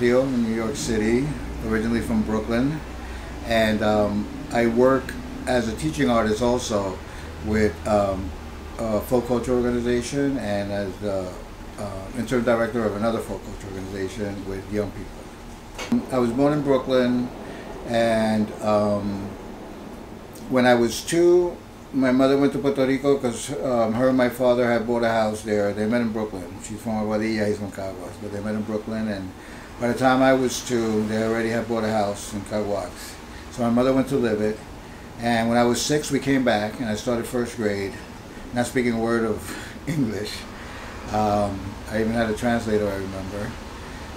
In New York City, originally from Brooklyn, and um, I work as a teaching artist also with um, a folk culture organization and as the uh, interim director of another folk culture organization with young people. I was born in Brooklyn, and um, when I was two, my mother went to Puerto Rico because um, her and my father had bought a house there. They met in Brooklyn. She's from Aguadilla, he's from Caguas, but they met in Brooklyn. And by the time I was two, they already had bought a house in Caguas. So my mother went to live it. And when I was six, we came back, and I started first grade, not speaking a word of English. Um, I even had a translator, I remember.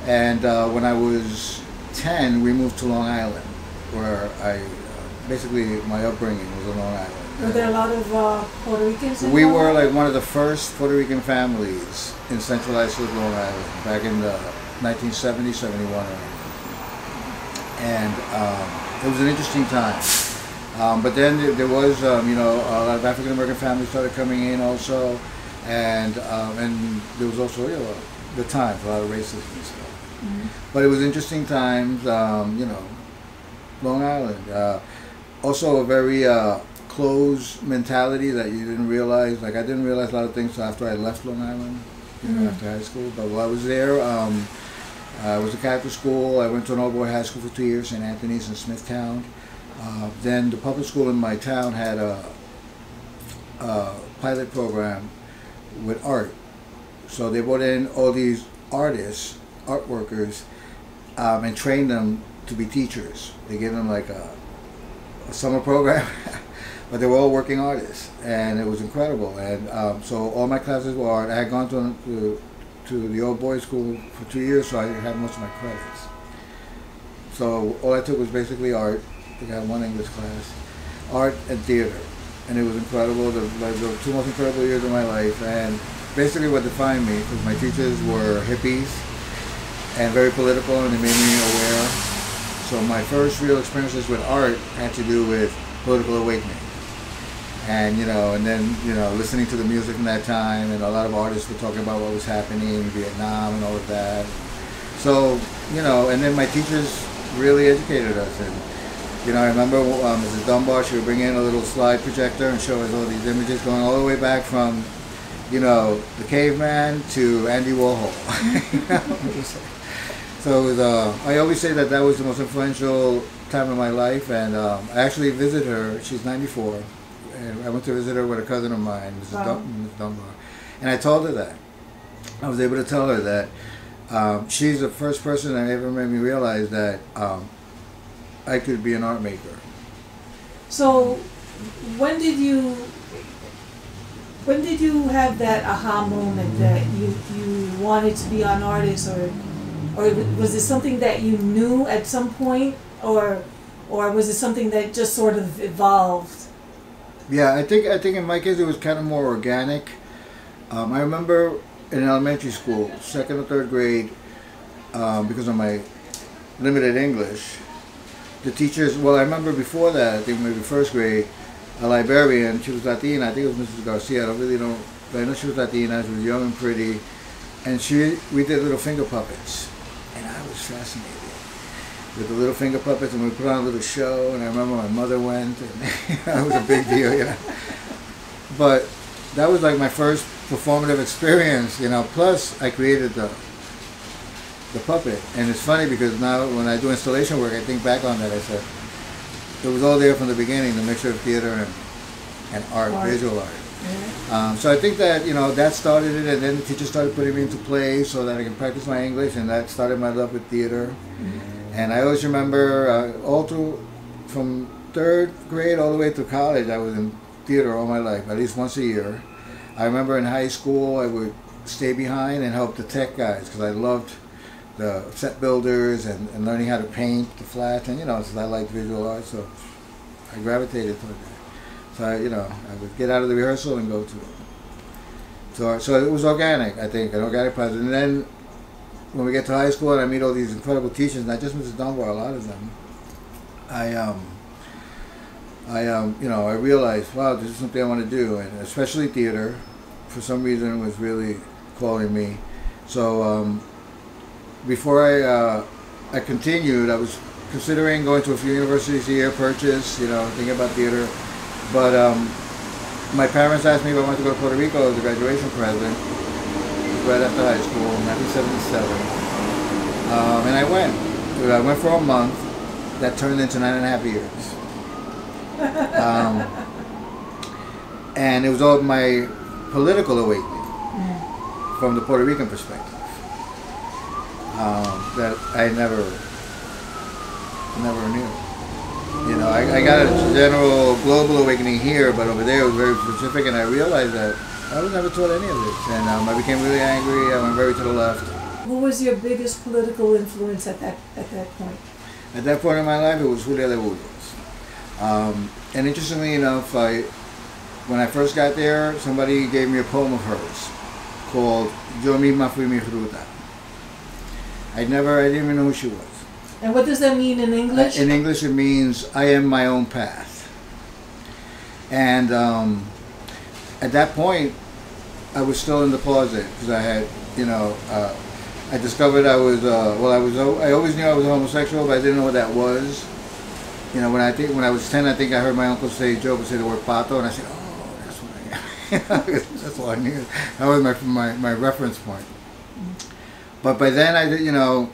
And uh, when I was 10, we moved to Long Island, where I uh, basically my upbringing was on Long Island. Were there a lot of uh, Puerto Ricans? We were like one of the first Puerto Rican families in Central Islip, Long Island, back in the 1970, 71 And um, it was an interesting time. Um, but then there, there was, um, you know, a lot of African American families started coming in also, and um, and there was also, you know, the times a lot of racism and stuff. Mm-hmm. But it was interesting times, um, you know, Long Island. Uh, also a very uh, closed mentality that you didn't realize. Like I didn't realize a lot of things after I left Long Island, you know, mm-hmm. after high school. But while I was there, um, I was a Catholic school. I went to an all-boy high school for two years, St. Anthony's in Smithtown. Uh, then the public school in my town had a, a, pilot program with art. So they brought in all these artists, art workers, um, and trained them to be teachers. They gave them like a, a summer program, but they were all working artists, and it was incredible. And um, so all my classes were art. I had gone to, to, to the old boys school for two years, so I had most of my credits. So all I took was basically art think I had one English class, art and theater, and it was incredible. The, the two most incredible years of my life, and basically what defined me because my teachers were hippies and very political, and they made me aware. So my first real experiences with art had to do with political awakening. And you know, and then you know, listening to the music from that time, and a lot of artists were talking about what was happening in Vietnam and all of that. So you know, and then my teachers really educated us, and you know, I remember um, Mrs. Dunbar, she would bring in a little slide projector and show us all these images going all the way back from, you know, the caveman to Andy Warhol. so it was, uh, I always say that that was the most influential time of my life, and um, I actually visited her. She's 94, and I went to visit her with a cousin of mine, Mrs. Wow. Dun- Mrs. Dunbar, and I told her that. I was able to tell her that um, she's the first person that ever made me realize that um, I could be an art maker. So, when did you when did you have that aha moment that you you wanted to be an artist, or or was it something that you knew at some point, or or was it something that just sort of evolved? Yeah, I think I think in my case it was kind of more organic. Um, I remember in elementary school, second or third grade, um, because of my limited English, the teachers, well, I remember before that, I think maybe first grade, a librarian, she was Latina, I think it was Mrs. Garcia, I don't really know, but I know she was Latina, she was young and pretty, and she, we did little finger puppets, and I was fascinated with the little finger puppets, and we put on a little show, and I remember my mother went, and that was a big deal, you know. But that was like my first performative experience, you know, plus I created the the puppet. And it's funny because now when I do installation work, I think back on that. I said it was all there from the beginning, the mixture of theater and and art, art. visual art. Mm-hmm. Um, so I think that you know that started it, and then the teacher started putting me into plays so that I can practice my English, and that started my love with theater. Mm-hmm. And I always remember uh, all through from third grade all the way to college, I was in theater all my life, at least once a year. I remember in high school, I would stay behind and help the tech guys because I loved the set builders and, and learning how to paint the flats and you know since I liked visual art so I gravitated toward that. So I, you know I would get out of the rehearsal and go to it. So so it was organic I think an organic process and then when we get to high school and I meet all these incredible teachers not just Mrs. Dunbar a lot of them I um I um you know I realized wow this is something I want to do and especially theater for some reason was really calling me. So um, before I uh, I continued, I was considering going to a few universities here, purchase, you know, thinking about theater. But um, my parents asked me if I wanted to go to Puerto Rico as a graduation present, right after high school, in 1977. Um, and I went. I went for a month. That turned into nine and a half years. Um, and it was all my political awakening from the Puerto Rican perspective um, that I never, never knew. You know, I, I got a general global awakening here, but over there it was very specific, and I realized that I was never taught any of this, and um, I became really angry. I went very to the left. Who was your biggest political influence at that at that point? At that point in my life, it was Julia de Burgos. Um, and interestingly enough, I, when I first got there, somebody gave me a poem of hers called Yo misma fui mi ruta. I never, I didn't even know who she was. And what does that mean in English? In English, it means I am my own path. And um, at that point, I was still in the closet because I had, you know, uh, I discovered I was, uh, well, I was, I always knew I was homosexual, but I didn't know what that was. You know, when I think when I was ten, I think I heard my uncle say joke and say the word pato, and I said, oh, that's what I am. that's all I knew. That was my my, my reference point. But by then, I you know,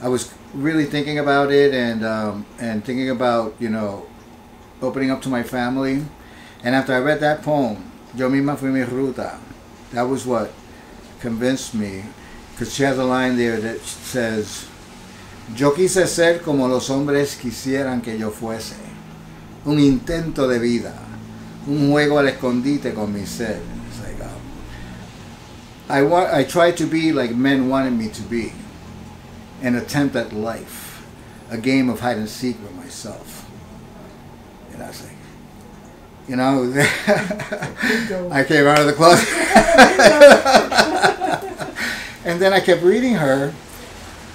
I was really thinking about it and um, and thinking about you know, opening up to my family. And after I read that poem, Yo misma fui mi ruta, that was what convinced me, because she has a line there that says, Yo quise ser como los hombres quisieran que yo fuese, un intento de vida, un juego al escondite con mi ser. It's like, um, I, wa- I tried to be like men wanted me to be, an attempt at life, a game of hide and seek with myself. And I was like, you know, I came out of the closet. and then I kept reading her,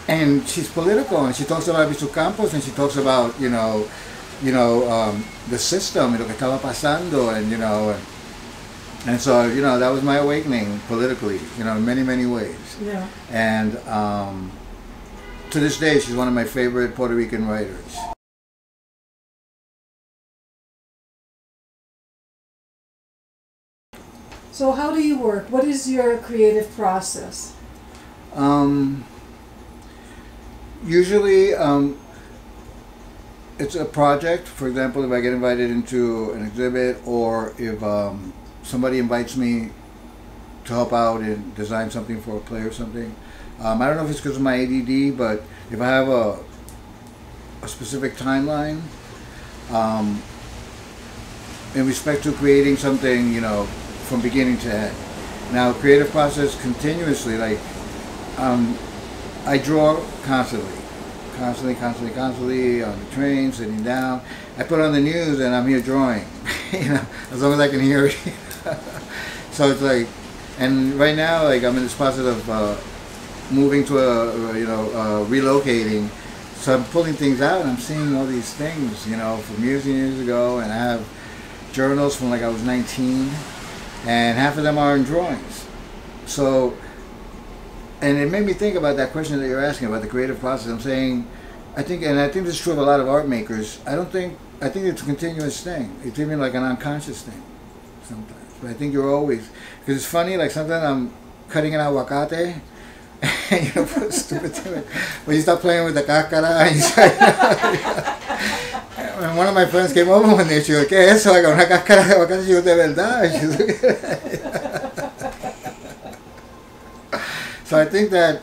and she's political, and she talks about Albizu Campos, and she talks about, you know, you know, um, the system, lo que estaba pasando, and, you know, and, and so, you know, that was my awakening politically, you know, in many, many ways. Yeah. And um, to this day, she's one of my favorite Puerto Rican writers. So how do you work? What is your creative process? Um, usually, um, it's a project. For example, if I get invited into an exhibit, or if um, somebody invites me to help out and design something for a play or something. Um, I don't know if it's because of my ADD, but if I have a a specific timeline, um, in respect to creating something, you know, from beginning to end. Now, creative process continuously, like um, I draw constantly, constantly, constantly, constantly on the train, sitting down. I put on the news and I'm here drawing, you know, as long as I can hear it. so it's like, and right now, like I'm in this process of uh, moving to a, you know, uh, relocating. So I'm pulling things out and I'm seeing all these things, you know, from years and years ago, and I have journals from like I was 19, and half of them are in drawings. So and it made me think about that question that you're asking about the creative process. I'm saying, I think, and I think this is true of a lot of art makers. I don't think, I think it's a continuous thing. It's even like an unconscious thing sometimes. But I think you're always, because it's funny, like sometimes I'm cutting an aguacate, and you know, put stupid thing. When you start playing with the cáscara, and you start, and one of my friends came over one day, she goes, ¿qué es eso? I go, una cáscara de aguacate, she goes, de verdad. So I think that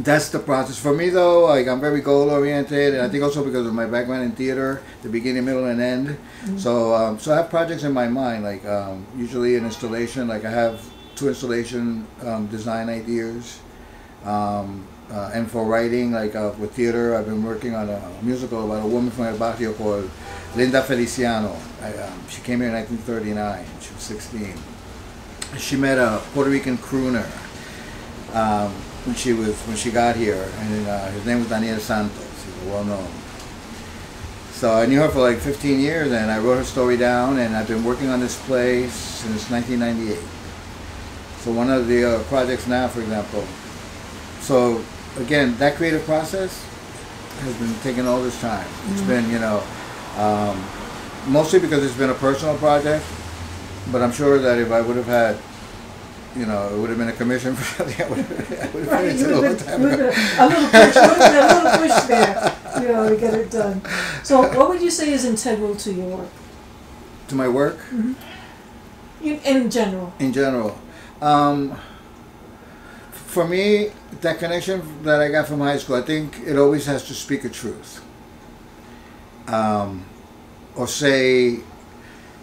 that's the process for me though like i'm very goal oriented and i think also because of my background in theater the beginning middle and end mm-hmm. so um, so i have projects in my mind like um, usually an installation like i have two installation um, design ideas um, uh, and for writing like uh, with theater i've been working on a musical about a woman from el barrio called linda feliciano I, um, she came here in 1939 she was 16 she met a puerto rican crooner um, when she was when she got here, and uh, his name was Daniel Santos. He's well known. So I knew her for like 15 years, and I wrote her story down, and I've been working on this play since 1998. So one of the uh, projects now, for example. So again, that creative process has been taking all this time. It's Mhm. been, you know, um, mostly because it's been a personal project. But I'm sure that if I would have had, you know, it would have been a commission for something, I would have, would have Right, finished it a long time ago. a little push, a little push there, you know, to get it done. So what would you say is integral to your work, To my work in, in general? in general. Um, for me, that connection that I got from high school, I think it always has to speak a truth. Um, or say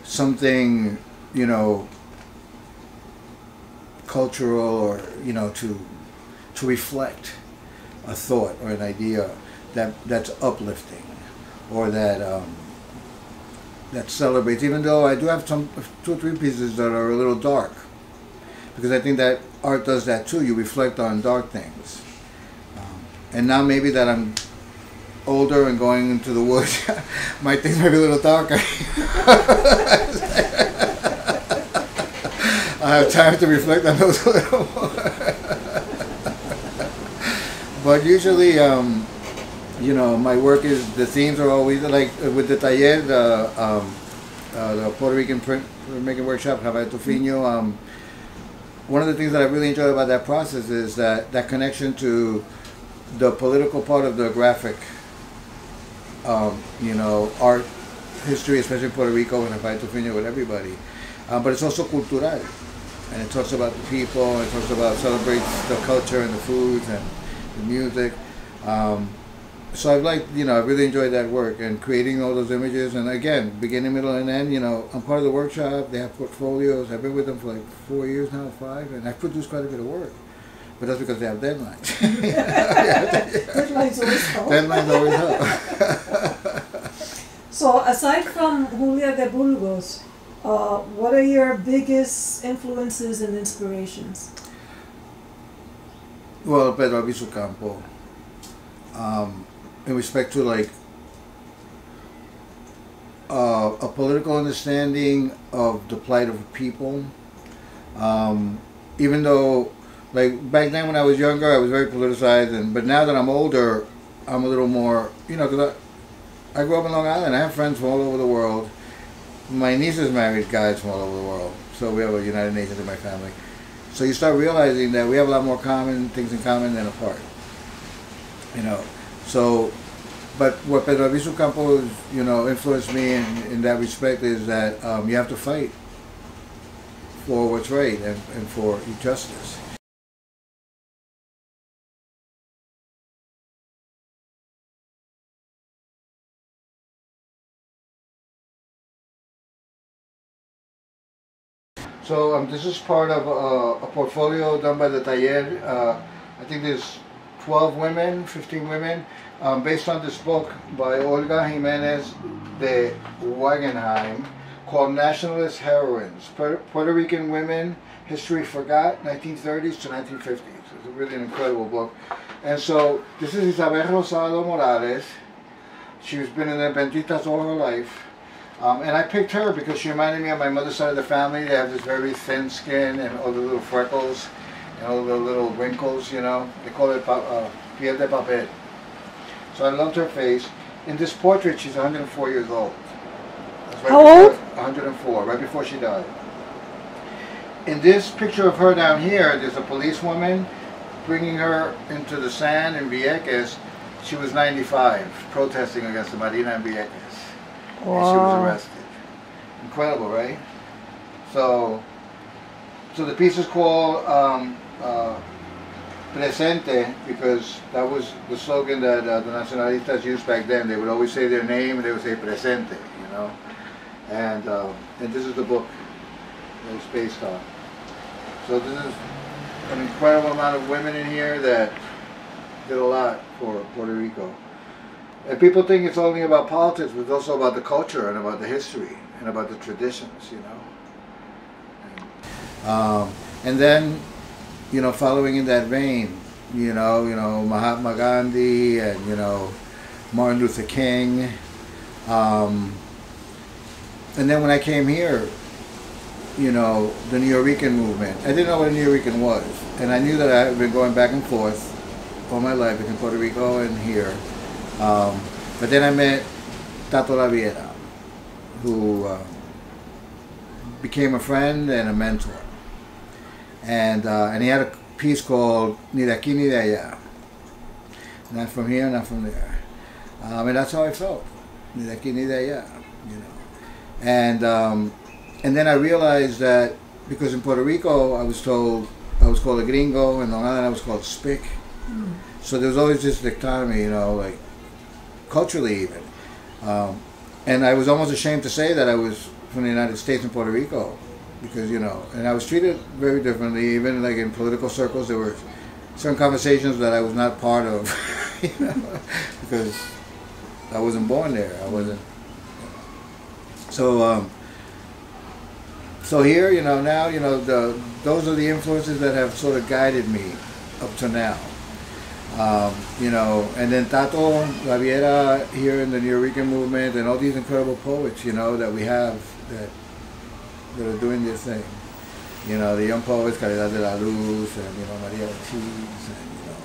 something, you know, cultural or, you know, to, to reflect a thought or an idea that, that's uplifting or that, um, that celebrates, even though I do have some two or three pieces that are a little dark. Because I think that art does that too. You reflect on dark things. Um, and now maybe that I'm older and going into the woods, my things might be a little darker. I have time to reflect on those a little more. but usually, um, you know, my work is the themes are always like uh, with the taller, the um, uh, the Puerto Rican print workshop, Javier Tofino. Um, one of the things that I really enjoy about that process is that that connection to the political part of the graphic, um, you know, art history, especially Puerto Rico and Javier Tofino with everybody. Um, but it's also cultural, and it talks about the people, it talks about celebrates the culture and the foods and the music. Um, so I've liked, you know, I really enjoyed that work and creating all those images. And again, beginning, middle, and end. You know, I'm part of the workshop. They have portfolios. I've been with them for like four years now, five, and I've produced quite a bit of work. But that's because they have deadlines. Deadlines always help. deadlines always help. So aside from Julia de Burgos, uh, what are your biggest influences and inspirations? Well, Pedro Albizu Campo. Um, in respect to like uh, a political understanding of the plight of people. Um, even though, like back then when I was younger, I was very politicized, and but now that I'm older, I'm a little more, you know, because I, I grew up in Long Island. I have friends from all over the world. My nieces married guys from all over the world, so we have a United Nations in my family. So you start realizing that we have a lot more common things in common than apart. You know, so, but what Pedro Albizu Campos, you know, influenced me in, in that respect is that um, you have to fight for what's right and, and for justice. So um, this is part of uh, a portfolio done by the Taller. Uh, I think there's 12 women, 15 women, um, based on this book by Olga Jimenez de Wagenheim called Nationalist Heroines, Puerto, Rican Women, History Forgot, 1930s to 1950s. It's a really an incredible book. And so this is Isabel Rosado Morales. She's been in the Benditas all her life. Um, and I picked her because she reminded me of my mother's side of the family. They have this very thin skin and all the little freckles and all the little wrinkles, you know. They call it uh, piel de papel. So I loved her face. In this portrait, she's 104 years old. That's right How before- old? 104, right before she died. In this picture of her down here, there's a policewoman bringing her into the sand in Vieques. She was 95, protesting against the Marina in Vieques and she was arrested. Incredible, right? So, so the piece is called um, uh, Presente because that was the slogan that uh, the Nacionalistas used back then. They would always say their name and they would say Presente, you know. And um, and this is the book that it's based on. So this is an incredible amount of women in here that did a lot for Puerto Rico. And people think it's only about politics, but it's also about the culture and about the history and about the traditions, you know. Um, and then, you know, following in that vein, you know, you know Mahatma Gandhi and you know Martin Luther King, um, and then when I came here, you know, the Nuyorican movement. I didn't know what a Nuyorican was, and I knew that I had been going back and forth all my life between Puerto Rico and here. Um, but then I met Tato Laviera, who uh, became a friend and a mentor. And, uh, and he had a piece called Ni de aquí ni de allá. Not from here, not from there. Um, and that's how I felt. Ni de aquí ni de allá, you know. And, um, and then I realized that because in Puerto Rico I was told I was called a gringo, and Long Island I was called spick. Mm. So there was always this dichotomy, you know, like culturally even. Um, and I was almost ashamed to say that I was from the United States and Puerto Rico because you know, and I was treated very differently. Even like in political circles, there were certain conversations that I was not part of, you know, because I wasn't born there. I wasn't. So, um, so here, you know, now, you know, the those are the influences that have sort of guided me up to now. Um, you know, and then Tato Laviera here in the Nuyorican movement and all these incredible poets, you know, that we have that that are doing their thing. You know, the young poets, Caridad de la Luz, and, you know, Maria Ortiz, and, you know,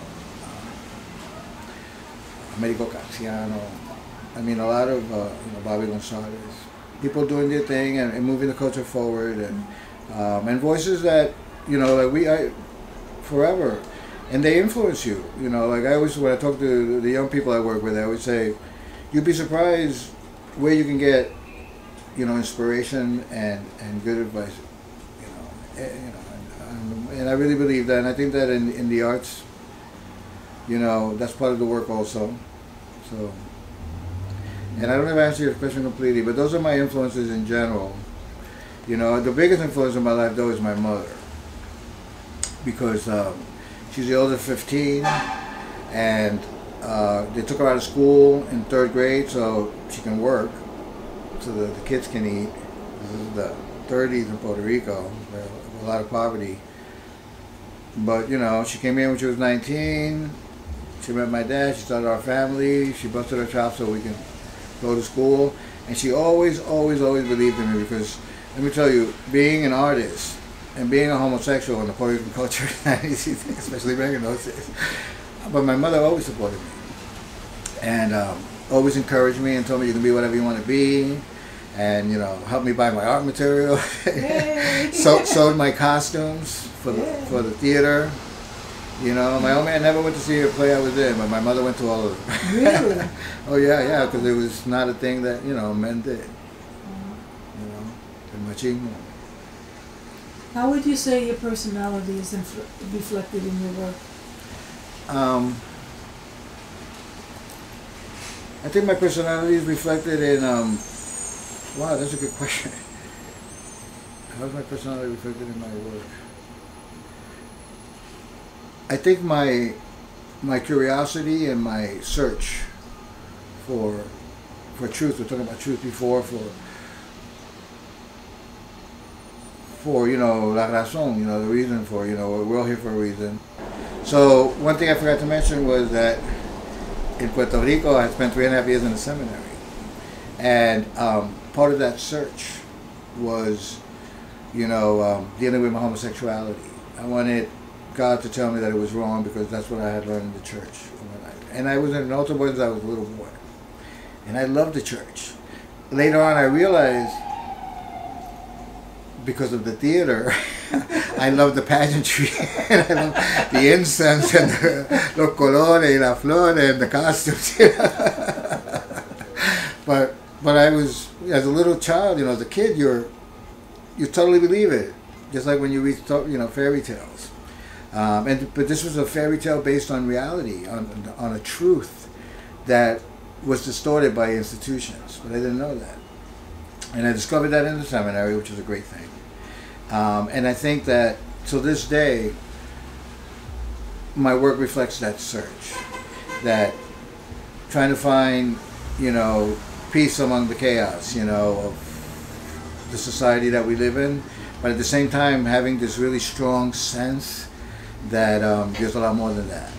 uh, Americo Casiano. I mean, a lot of, uh, you know, Bobby Gonzalez. People doing their thing and, and moving the culture forward, and, um, and voices that, you know, like we, I, forever, and they influence you. You know, like I always, when I talk to the young people I work with, I always say, you'd be surprised where you can get you know, inspiration and, and good advice. You know, and, you know, and, and, I really believe that, and I think that in, in the arts, you know, that's part of the work also. So, and I don't have if I answered your question completely, but those are my influences in general. You know, the biggest influence in my life though is my mother, because um, she's the oldest 15, and uh, they took her out of school in third grade so she can work so that the kids can eat. This is the 30s in Puerto Rico, a lot of poverty. But you know, she came in when she was 19. She met my dad. She started our family. She busted her chops so we can go to school. And she always, always, always believed in me because let me tell you, being an artist and being a homosexual in the Puerto Rican culture is not easy especially back in those days. But my mother always supported me and um, always encouraged me and told me you can be whatever you want to be and you know helped me buy my art material. So sewed my costumes for the yeah. for the theater. You know my old man never went to see a play I was in but my mother went to all of them. Really? Oh yeah yeah because it was not a thing that you know men did. You know the machismo how would you say your personality is reflected in your work? Um, I think my personality is reflected in um, Wow, that's a good question. How's my personality reflected in my work? I think my my curiosity and my search for for truth. We're talking about truth before for for you know la razón, you know the reason for you know we're all here for a reason. So one thing I forgot to mention was that in Puerto Rico I spent three and a half years in a seminary, and um, part of that search was, you know, um, dealing with my homosexuality. I wanted God to tell me that it was wrong because that's what I had learned in the church. And I was in an altar boy since I was a little boy. And I loved the church. Later on, I realized because of the theater, I love the pageantry, and I the incense and the los colores, la flor, and the costumes. but but I was as a little child, you know, as a kid, you're you totally believe it, just like when you read you know fairy tales. Um, and but this was a fairy tale based on reality, on on a truth that was distorted by institutions. But I didn't know that, and I discovered that in the seminary, which was a great thing. Um, and I think that to this day, my work reflects that search, that trying to find, you know, peace among the chaos, you know, of the society that we live in. But at the same time, having this really strong sense that um, there's a lot more than that.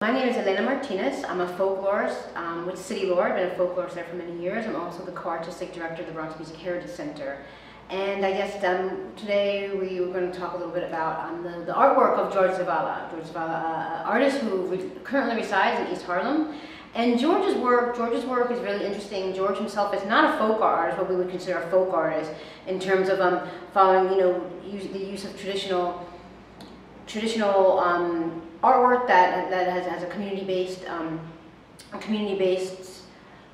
My name is Elena Martinez. I'm a folklorist um, with City Lore. I've been a folklorist there for many years. I'm also the co-artistic director of the Bronx Music Heritage Center. And I guess um, today we were going to talk a little bit about um, the, the, artwork of George Zavala. George Zavala, uh, artist who re currently resides in East Harlem. And George's work, George's work is really interesting. George himself is not a folk artist, what we would consider a folk artist, in terms of um, following, you know, use, the use of traditional, traditional um, artwork that that has, has a community-based, um, community-based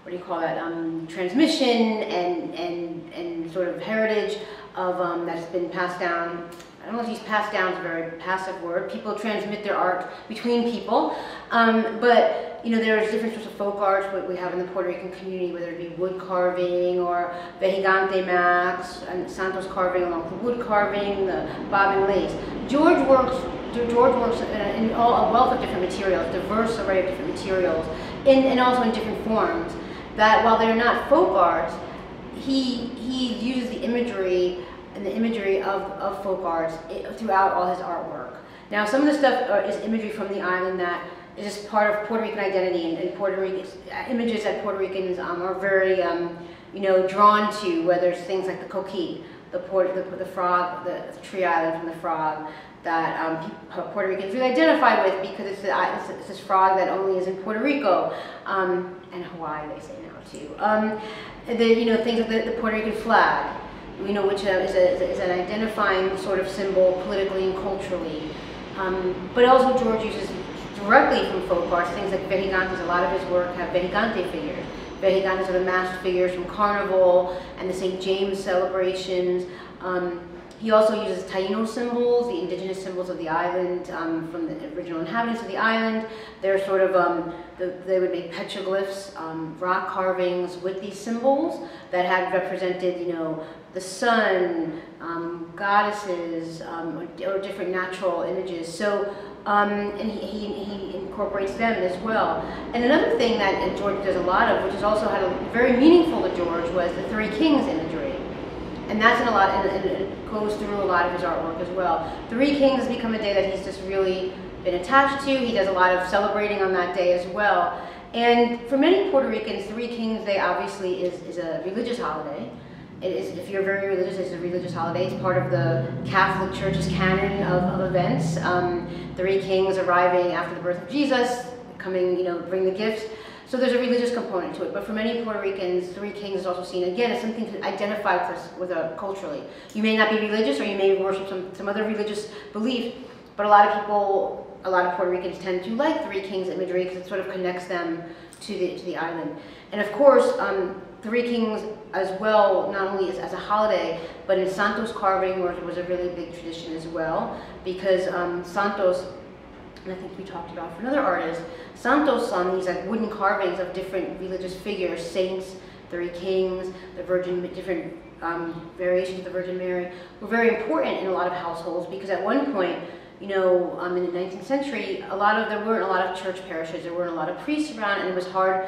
what do you call that, um, transmission and, and, and sort of heritage of um, that's been passed down. I don't know if use passed down is a very passive word. People transmit their art between people. Um, but, you know, there's different sorts of folk arts what we have in the Puerto Rican community, whether it be wood carving or vejigante max and Santos carving along with wood carving, the bobbin lace. George works George works in, all, a wealth of different materials, diverse array of different materials, in, and also in different forms that while they're not folk art, he, he uses the imagery and the imagery of, of folk art throughout all his artwork. Now, some of the stuff uh, is imagery from the island that is just part of Puerto Rican identity and, and Puerto Rican uh, images that Puerto Ricans um, are very, um, you know, drawn to, whether it's things like the coqui, the, port, the, the frog, the tree island from the frog, that um, Puerto Ricans really identify with because it's, it's, it's, this frog that only is in Puerto Rico um, and Hawaii, they say too. Um, the you know things like the, the Puerto Rican flag, you know, which uh, is, a, is, an identifying sort of symbol politically and culturally. Um, but also George uses directly from folk arts things like vejigantes. A lot of his work have vejigante figures. Vejigantes are the masked figures from Carnival and the St. James celebrations. Um, he also uses Taino symbols, the indigenous symbols of the island um, from the original inhabitants of the island. They're sort of, um, the, they would make petroglyphs, um, rock carvings with these symbols that had represented, you know, the sun, um, goddesses, um, or, or, different natural images. So, um, and he, he, he, incorporates them as well. And another thing that George does a lot of, which has also had a very meaningful to George, was the Three Kings imagery. And that's in a lot, and, it goes through a lot of his artwork as well. Three Kings has become a day that he's just really been attached to. He does a lot of celebrating on that day as well. And for many Puerto Ricans, Three Kings Day obviously is, is a religious holiday. It is, if you're very religious, it's a religious holiday. It's part of the Catholic Church's canon of, of events. Um, three kings arriving after the birth of Jesus, coming, you know, bring the gifts. So there's a religious component to it, but for many Puerto Ricans, Three Kings is also seen, again, as something to identify with us with a, culturally. You may not be religious or you may worship some, some other religious belief, but a lot of people, a lot of Puerto Ricans tend to like Three Kings imagery because it sort of connects them to the, to the island. And of course, um, Three Kings as well, not only as, as, a holiday, but in Santos carving work, it was a really big tradition as well, because um, Santos and I think we talked about for another artist, Santos on these like wooden carvings of different religious figures, saints, three kings, the Virgin, different um, variations of the Virgin Mary, were very important in a lot of households because at one point, you know, um, in the 19th century, a lot of there weren't a lot of church parishes, there weren't a lot of priests around, and it was hard.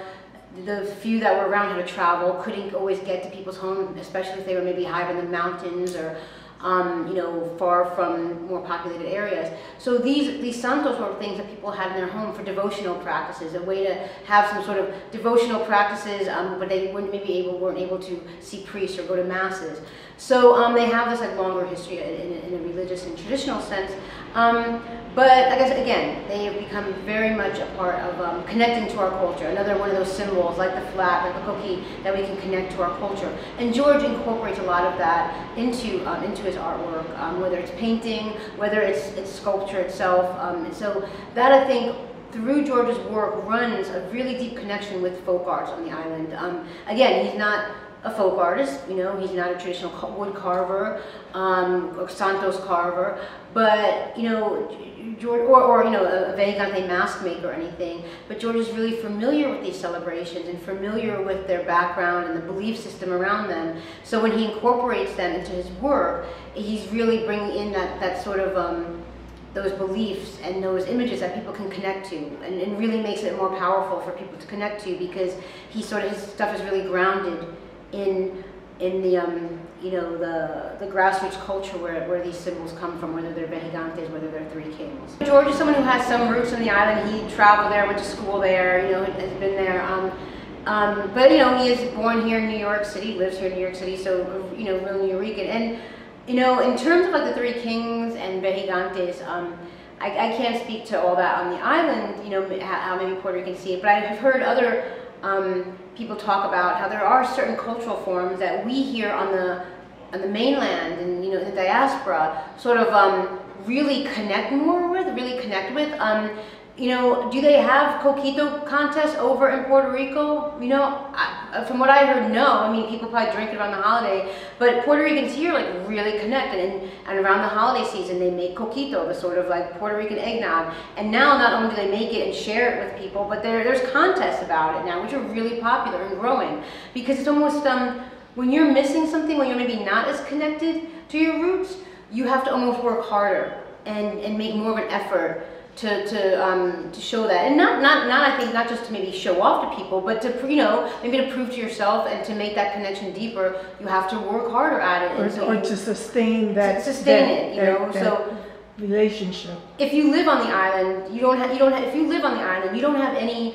The few that were around had to travel, couldn't always get to people's homes, especially if they were maybe high in the mountains or um, you know, far from more populated areas. So these, these santos were things that people had in their home for devotional practices, a way to have some sort of devotional practices, um, but they wouldn't maybe able, weren't able to see priests or go to masses. So um, they have this like longer history in, in, a religious and traditional sense. Um, but I guess again, they have become very much a part of um, connecting to our culture. Another one of those symbols, like the flag, like the coqui, that we can connect to our culture. And George incorporates a lot of that into um, into his artwork, um, whether it's painting, whether it's it's sculpture itself. Um, and so that I think through George's work runs a really deep connection with folk arts on the island. Um, again, he's not a folk artist, you know, he's not a traditional wood carver, um, Santos carver, but, you know, George, or, or you know, a Vejigante mask maker or anything, but George is really familiar with these celebrations and familiar with their background and the belief system around them. So when he incorporates them into his work, he's really bringing in that, that sort of, um, those beliefs and those images that people can connect to and, and really makes it more powerful for people to connect to because he sort of, his stuff is really grounded in in the um, you know the the grassroots culture where, where these symbols come from, whether they're Vejigantes, whether they're Three Kings. George is someone who has some roots on the island. He traveled there, went to school there, you know, has been there. Um, um, but you know, he is born here in New York City, lives here in New York City, so you know, real New. And you know, in terms of like the Three Kings and Vejigantes, um, I, I, can't speak to all that on the island. You know, how, maybe Puerto Rican see it, but I have heard other um, people talk about how there are certain cultural forms that we here on the on the mainland and you know the diaspora sort of um, really connect more with, really connect with. Um, you know, do they have coquito contests over in Puerto Rico? You know, I, from what I heard, no. I mean, people probably drink it around the holiday, but Puerto Ricans here like really connect, and, and around the holiday season they make coquito, the sort of like Puerto Rican eggnog. And now not only do they make it and share it with people, but there, there's contests about it now, which are really popular and growing, because it's almost um, when you're missing something, when you're maybe not as connected to your roots, you have to almost work harder and, and make more of an effort to, to, um, to show that. And not, not, not, I think, not just to maybe show off to people, but to, you know, maybe to prove to yourself and to make that connection deeper, you have to work harder at it. Or, so or to sustain that. Sustain that, it, you that, know, that so. Relationship. If you live on the island, you don't have, you don't have, if you live on the island, you don't have any,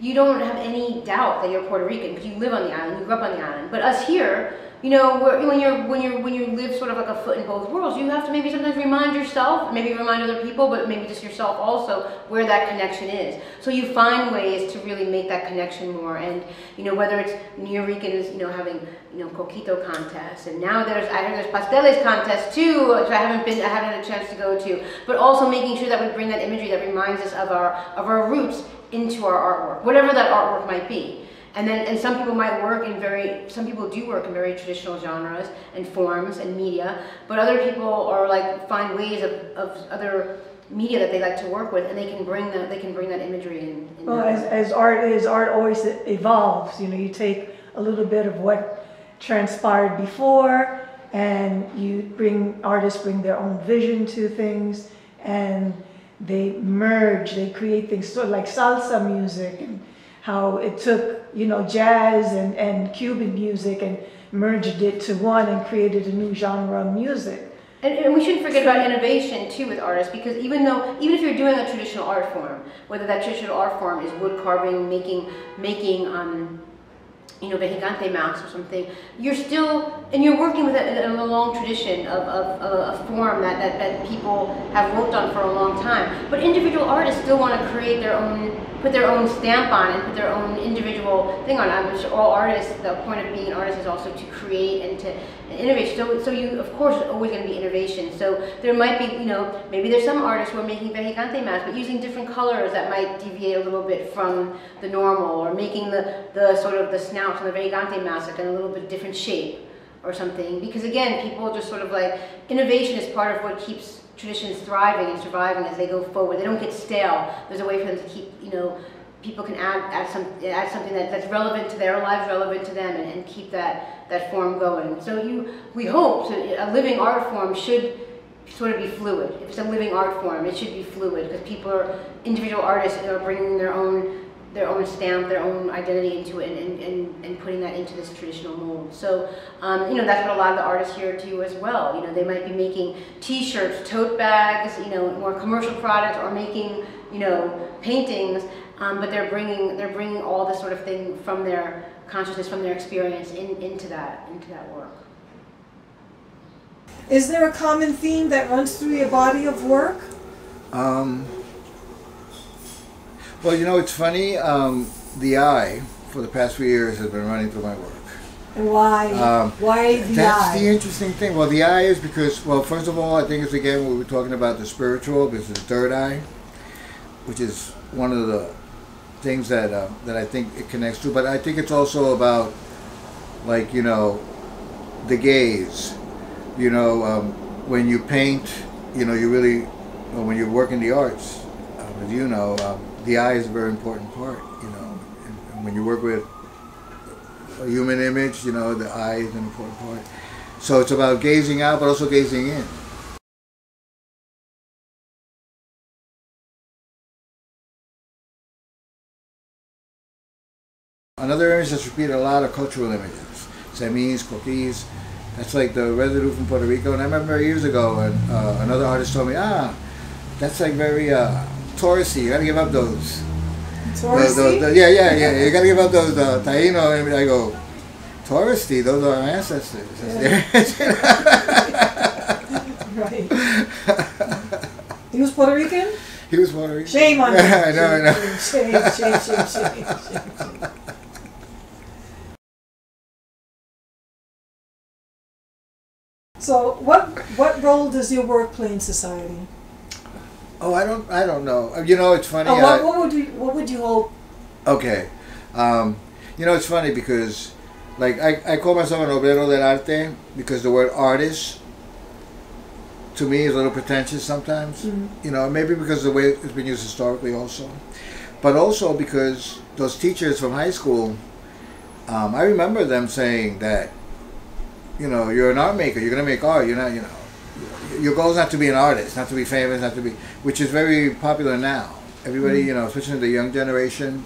you don't have any doubt that you're Puerto Rican because you live on the island, you grew up on the island. But us here, you know, when you're when you're when you live sort of like a foot in both worlds, you have to maybe sometimes remind yourself, maybe remind other people, but maybe just yourself also where that connection is. So you find ways to really make that connection more, and you know whether it's New Ricans, you know, having you know coquito contests, and now there's I heard there's pasteles contests too, which I haven't been I haven't had a chance to go to, but also making sure that we bring that imagery that reminds us of our of our roots into our artwork, whatever that artwork might be. And then, and some people might work in very, some people do work in very traditional genres and forms and media, but other people are like, find ways of, of other media that they like to work with and they can bring that, they can bring that imagery in. in well, as, as art is, art always evolves, you know, you take a little bit of what transpired before and you bring, artists bring their own vision to things and they merge, they create things sort of like salsa music and how it took, you know, jazz and, and Cuban music and merged it to one and created a new genre of music. And, and, we shouldn't forget about innovation too with artists because even though, even if you're doing a traditional art form, whether that traditional art form is wood carving, making, making um, you know, Vejigante masks or something, you're still, and you're working with a, a long tradition of, of, of, a form that, that, that people have worked on for a long time. But individual artists still want to create their own put their own stamp on it, put their own individual thing on it, which all artists, the point of being an artist is also to create and to innovate. So, so you, of course, always going to be innovation. So there might be, you know, maybe there's some artists who are making Vejigante masks, but using different colors that might deviate a little bit from the normal, or making the, the sort of the snouts on the Vejigante mask in a little bit different shape or something. Because again, people just sort of like, innovation is part of what keeps traditions thriving and surviving as they go forward. They don't get stale. There's a way for them to keep, you know, people can add, add, some, add something that, that's relevant to their lives, relevant to them, and, and keep that, that form going. So you, we hope to, a living art form should sort of be fluid. If it's a living art form, it should be fluid because people are, individual artists are bringing their own their own stamp, their own identity into it, and, and, and putting that into this traditional mold. So, um, you know, that's what a lot of the artists here do as well. You know, they might be making T-shirts, tote bags, you know, more commercial products, or making, you know, paintings, um, but they're bringing they're bringing all this sort of thing from their consciousness, from their experience, in, into that into that work. Is there a common theme that runs through your body of work? Um, well, you know, it's funny. Um, the eye, for the past few years, has been running through my work. Why? Um, why the that's eye? That's the interesting thing. Well, the eye is because, well, first of all, I think it's again we were talking about the spiritual. This is third eye, which is one of the things that uh, that I think it connects to. But I think it's also about, like you know, the gaze. You know, um, when you paint, you know, you really, well, when you work in the arts, uh, as you know. Um, the eye is a very important part, you know. And, and when you work with a human image, you know, the eye is an important part. So it's about gazing out, but also gazing in. Another image that's repeated a lot are cultural images. cemís, coquis. That's like the residue from Puerto Rico. And I remember years ago, and uh, another artist told me, ah, that's like very uh, touristy. You gotta give up those. Touristy? those- those- yeah, yeah, yeah. You gotta give up those uh, taino. And I go, touristy. Those are our ancestors. Right. He was Puerto Rican? he was Puerto Rican. Shame on you. I know, I know. Shame, shame, shame, shame, shame, shame. So, what what role does your work play in society? Oh, I don't, I don't know. You know, it's funny. Oh, I- what, what would you what would you hope? Okay. Um, you know, it's funny because, like, I, I call myself an obrero del arte because the word artist to me is a little pretentious sometimes. Mm. You know, maybe because of the way it's been used historically also. But also because those teachers from high school, um, I remember them saying that, you know, you're an art maker, you're going to make art, you're not, you know, your goal is not to be an artist, not to be famous, not to be, which is very popular now. Everybody, Mm. you know, especially the young generation,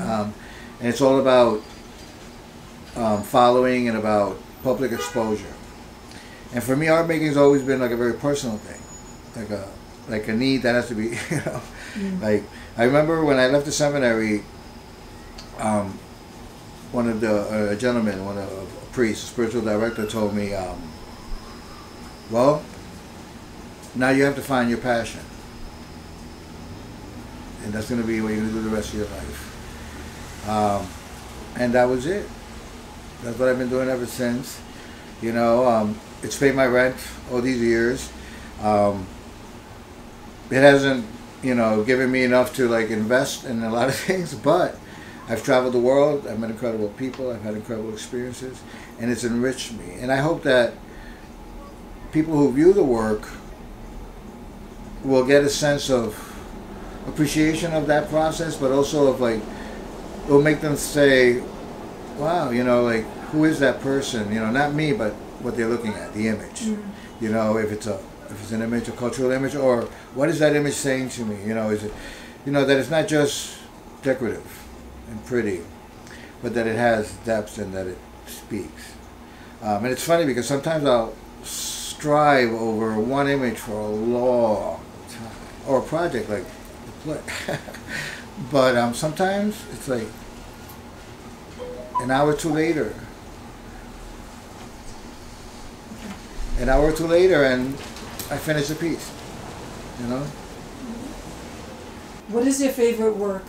um, and it's all about um, following and about public exposure. And for me, art making has always been like a very personal thing, like a like a need that has to be, you know, Mm. like I remember when I left the seminary, um, one of the uh, gentlemen, one of a priest, a spiritual director, told me, um, "Well, now you have to find your passion, and that's going to be what you're going to do the rest of your life." Um, and that was it. That's what I've been doing ever since. You know, um, it's paid my rent all these years. Um, it hasn't, you know, given me enough to like invest in a lot of things, but I've traveled the world. I've met incredible people. I've had incredible experiences, and it's enriched me. And I hope that people who view the work will get a sense of appreciation of that process, but also of like, it will make them say, wow, you know, like, who is that person? You know, not me, but what they're looking at, the image. Mm. You know, if it's a if it's an image, a cultural image, or what is that image saying to me? You know, is it, you know, that it's not just decorative and pretty, but that it has depth and that it speaks. Um, and it's funny because sometimes I'll strive over one image for a long time, or a project like the play. but um, sometimes it's like an hour or two later. An hour or two later, and I finish the piece. You know. What is your favorite work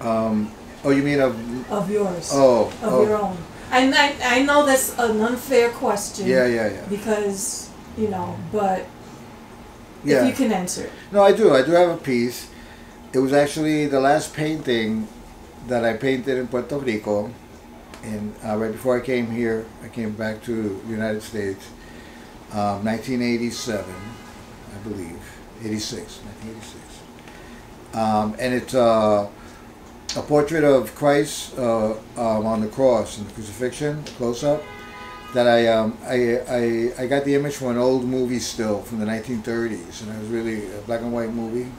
Um, oh, you mean of? of yours? Oh, of oh, your own. I, I know that's an unfair question. yeah, yeah, yeah. Because, you know, but Yeah. if you can answer it. No, I do. I do have a piece. It was actually the last painting that I painted in Puerto Rico, and uh, right before I came here, I came back to the United States, um, 1987, I believe, 86, 1986, um, and it's uh, a portrait of Christ uh, um, on the cross in the crucifixion, close up. That I, um, I, I, I got the image from an old movie still from the 1930s, and it was really a black and white movie.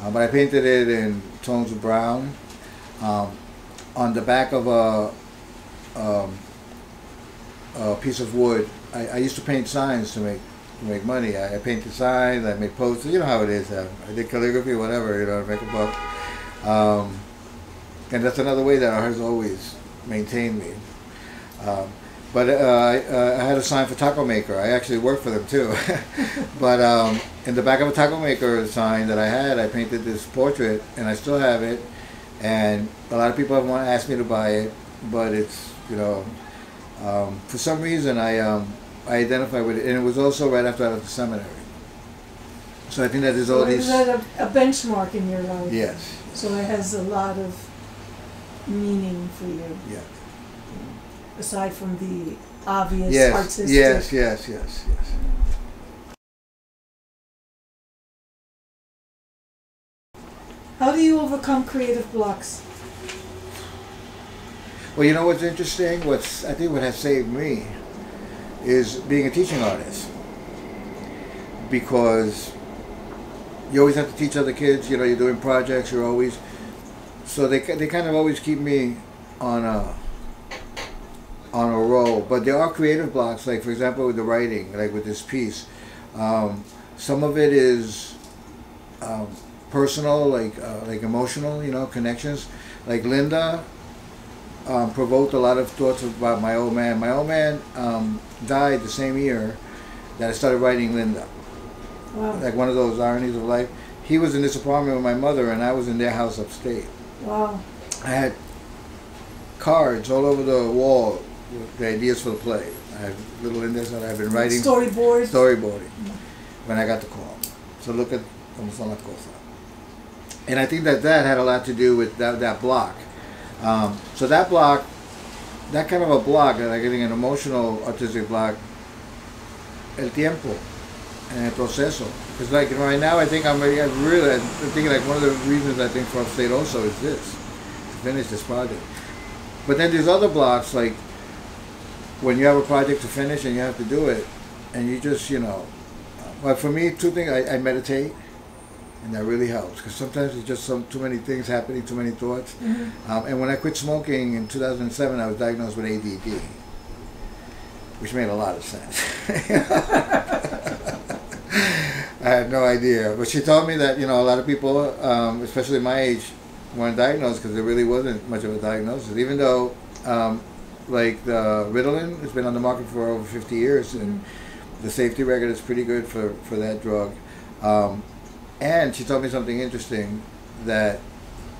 Uh, but I painted it in tones of brown. Um, on the back of a, um, a piece of wood, I, I used to paint signs to make to make money. I, I painted signs, I made posters. You know how it is. I, I did calligraphy, whatever. You know, to make a buck. Um, and that's another way that has always maintained me. Um, but uh, I, uh, I had a sign for Taco Maker. I actually worked for them too. but um, in the back of a Taco Maker sign that I had, I painted this portrait, and I still have it. And a lot of people have want asked me to buy it, but it's you know, um, for some reason I um, I identify with it, and it was also right after I left the seminary. So I think that there's all So is that a, a benchmark in your life? Yes. So it has a lot of meaning for you, Yeah. aside from the obvious Yes. artistic. Yes. Yes. Yes. Yes. How do you overcome creative blocks? Well, you know what's interesting? What's I think what has saved me is being a teaching artist because you always have to teach other kids. You know, you're doing projects. You're always so they they kind of always keep me on a on a roll. But there are creative blocks, like for example with the writing, like with this piece. Um, some of it is um, personal, like uh, like emotional, you know, connections. Like Linda um, provoked a lot of thoughts about my old man. My old man um, died the same year that I started writing Linda. Wow. Like one of those ironies of life. He was in this apartment with my mother, and I was in their house upstate. Wow. I had cards all over the wall with the ideas for the play. I had little index that I've been writing Storyboards. storyboarding when I got the call. So look at Como son las cosas. And I think that that had a lot to do with that, that block. Um, so that block, that kind of a block, like getting an emotional artistic block, el tiempo and el proceso. Because like right now, I think I'm really, I'm thinking like one of the reasons I think for Upstate also is this, to finish this project. But then there's other blocks like when you have a project to finish and you have to do it, and you just, you know, well, for me, two things, I, I meditate, and that really helps, because sometimes it's just some too many things happening, too many thoughts. Mhm. Um, and when I quit smoking in 2007, I was diagnosed with ADD, which made a lot of sense. I had no idea, but she told me that you know a lot of people, um, especially my age, weren't diagnosed because there really wasn't much of a diagnosis. Even though, um, like the Ritalin has been on the market for over 50 years, and the safety record is pretty good for for that drug. Um, and she told me something interesting that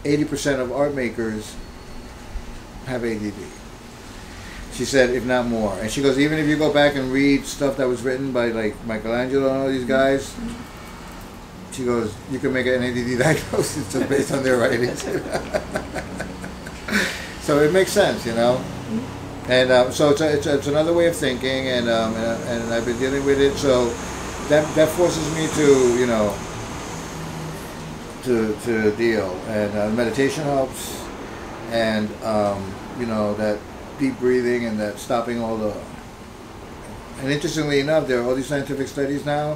80% of art makers have ADD. She said, if not more. And she goes, even if you go back and read stuff that was written by like Michelangelo and all these guys, she goes, you can make an ADD diagnosis just based on their writings. so it makes sense, you know. And uh, so it's, a, it's, a, it's another way of thinking, and um, and, and I've been dealing with it. So that that forces me to, you know, to to deal. And uh, meditation helps, and um, you know that deep breathing and that stopping all the. And interestingly enough, there are all these scientific studies now,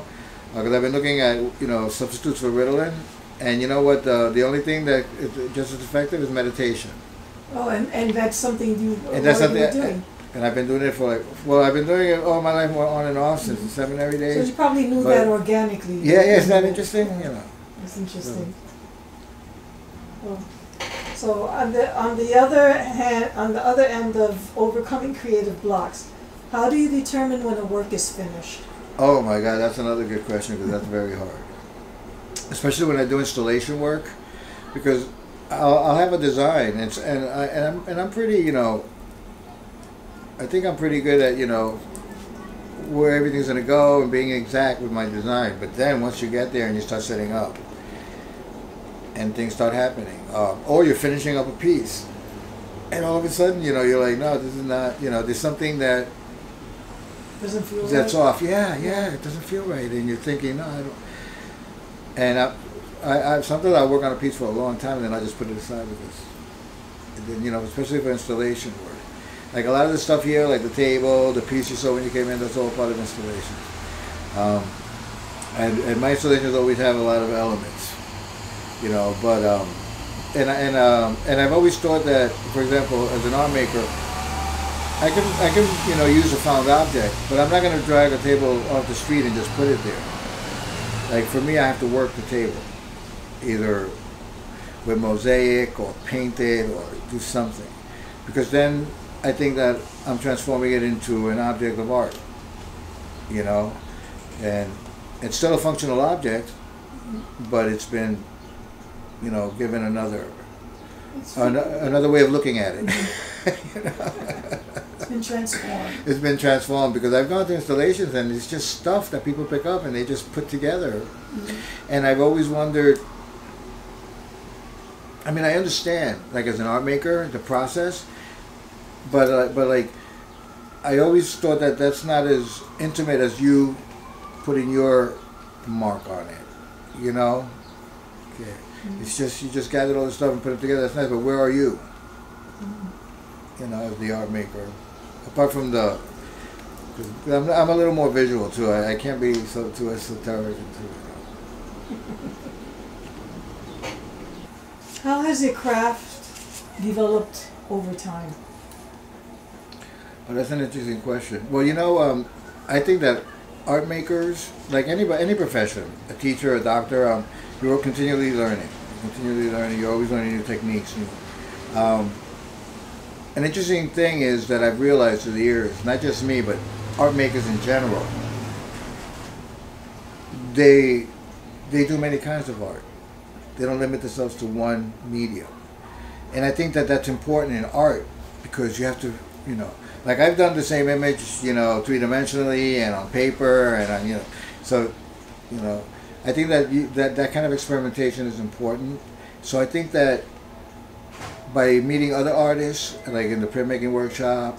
uh, because I've been looking at you know substitutes for Ritalin, and you know what? The the only thing that is just as effective is meditation. Oh, and, and that's something you And that's something, were doing. and I've been doing it for like, well, I've been doing it all my life, on and off since the seminary days. So you probably knew but- that organically. Yeah, yeah, isn't that interesting? You know, It's interesting. Well, So on the, on the other hand, on the other end of overcoming creative blocks, how do you determine when a work is finished? oh my God, that's another good question because that's very hard, especially when I do installation work, because I'll, I'll have a design and and I and I'm and I'm pretty, you know. I think I'm pretty good at you know where everything's gonna go and being exact with my design. But then once you get there and you start setting up, and things start happening, uh, or you're finishing up a piece, and all of a sudden you know you're like, no, this is not. You know, there's something that Doesn't feel that's right? off. Yeah, yeah, it doesn't feel right, and you're thinking, no, I don't. And I, I, I sometimes I work on a piece for a long time, and then I just put it aside because, and then, you know, especially for installation work. Like a lot of the stuff here, like the table, the piece you saw when you came in, that's all part of installation. Um, and, and my installations always have a lot of elements, you know. But um, and and um, and I've always thought that, for example, as an art maker, I can I can you know use a found object, but I'm not going to drag a table off the street and just put it there. Like for me, I have to work the table, either with mosaic or paint it or do something, because then I think that I'm transforming it into an object of art. You know, and it's still a functional object, but it's been, you know, given another an, another way of looking at it. you know? it's been transformed. it's been transformed because I've gone to installations and it's just stuff that people pick up and they just put together. And I've always wondered. I mean, I understand, like as an art maker, the process, but uh, but like, I always thought that that's not as intimate as you putting your mark on it. You know, okay. It's just you just gathered all this stuff and put it together. That's nice, but where are you? You know, as the art maker, apart from the. 'cause I'm, I'm a little more visual too. I, I can't be so too esoteric and too. How has your craft developed over time? Oh, that's an interesting question. Well, you know, um, I think that art makers, like anybody, any profession, a teacher, a doctor, um, you're continually learning. Continually learning. You're always learning new techniques. And, um, an interesting thing is that I've realized through the years, not just me, but art makers in general, they they do many kinds of art. They don't limit themselves to one medium, and I think that that's important in art because you have to, you know, like I've done the same image, you know, three dimensionally and on paper and on, you know, so, you know, I think that you, that that kind of experimentation is important. So I think that by meeting other artists, like in the printmaking workshop,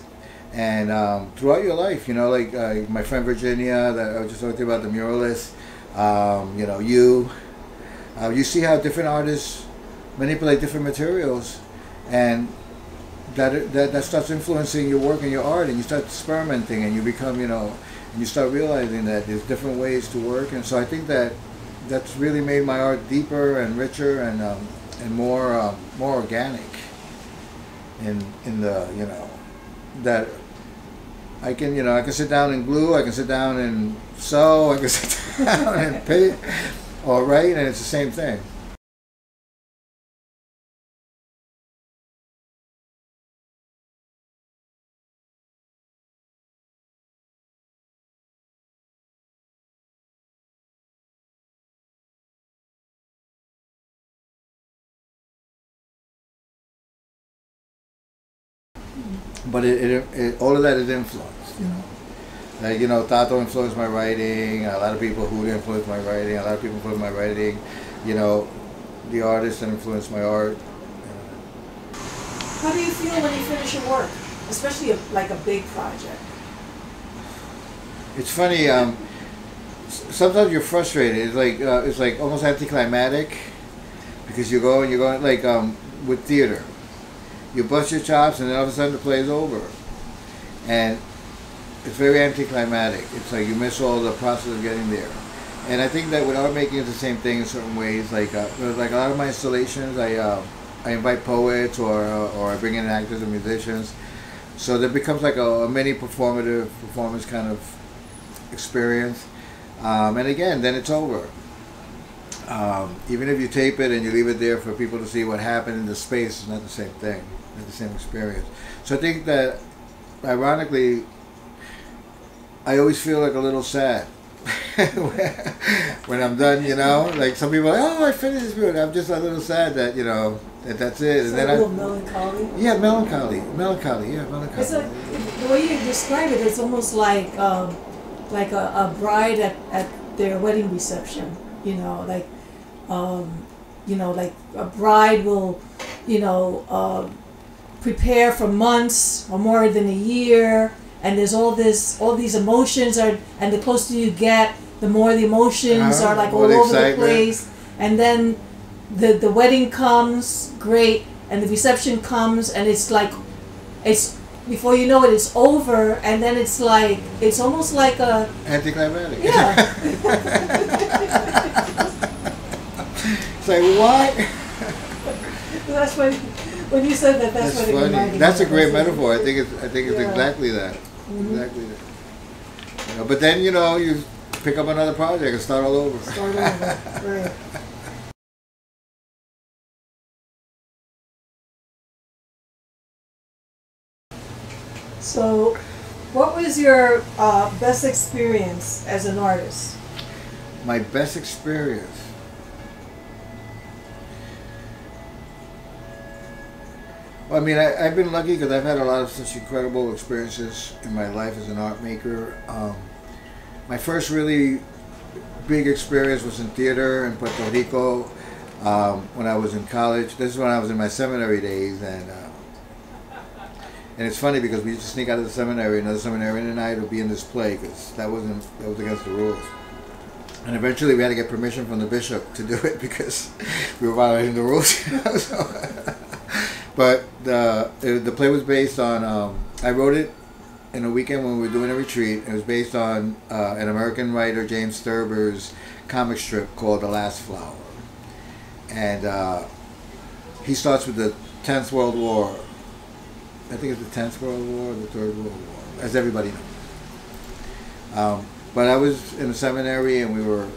and um, throughout your life, you know, like uh, my friend Virginia that I was just talking about the muralist, um, you know, you, uh, you see how different artists manipulate different materials, and that, that that starts influencing your work and your art, and you start experimenting, and you become, you know, and you start realizing that there's different ways to work, and so I think that that's really made my art deeper and richer and um, and more um, more organic. In in the you know that I can you know I can sit down and glue, I can sit down and sew, I can sit down and paint, or write, and it's the same thing. But it, it, it, all of that is influenced, you know. Like, you know, Tato influenced my writing, a lot of people who influenced my writing, a lot of people influenced my writing, you know, the artists that influenced my art. How do you feel when you finish your work, especially a, like a big project? It's funny, um, sometimes you're frustrated. It's like, uh, it's like almost anticlimactic because you go and you go, like um, with theater you bust your chops and then all of a sudden the play's over. And it's very anticlimactic. It's like you miss all the process of getting there. And I think that with art making, it's the same thing in certain ways. Like uh, like a lot of my installations, I uh, I invite poets or or I bring in actors and musicians, so that becomes like a, a mini performative performance kind of experience. Um, and again, then it's over. Um, even if you tape it and you leave it there for people to see what happened in the space, it's not the same thing the same experience. So I think that, ironically, I always feel like a little sad when I'm done. You know, like some people, are like, oh, I finished this movie. I'm just a little sad that you know that that's it. So and then a little I, melancholy. Yeah, melancholy, melancholy. Yeah, melancholy. It's like the way you describe it. It's almost like um, like a, a bride at, at their wedding reception. You know, like um, you know, like a bride will, you know. Uh, prepare for months or more than a year. And there's all this all these emotions are and the closer you get the more the emotions uh, are like all over excitement. the place. And then the the wedding comes great. And the reception comes and it's like it's before you know it it's over. And then it's like it's almost like a anticlimactic. Yeah. It's like what? That's when when you said that, that's, that's what funny. That's a great metaphor. I think it's I think it's yeah. exactly that. Mm-hmm. Exactly that. You know, but then you know you pick up another project and start all over. Start over. right. So, what was your uh, best experience as an artist? My best experience. Well, I mean, I, have been lucky because I've had a lot of such incredible experiences in my life as an art maker. Um, my first really big experience was in theater in Puerto Rico um, when I was in college. This is when I was in my seminary days, and uh, and it's funny because we used to sneak out of the seminary. Another seminarian and I would be in this play because that wasn't that was against the rules. And eventually, we had to get permission from the bishop to do it because we were violating the rules. So, but the the play was based on. Um, I wrote it in a weekend when we were doing a retreat. It was based on uh, an American writer, James Thurber's comic strip called The Last Flower, and uh, he starts with the Tenth World War. I think it's the Tenth World War, the Third World War as everybody knows. Um, but I was in a seminary, and we were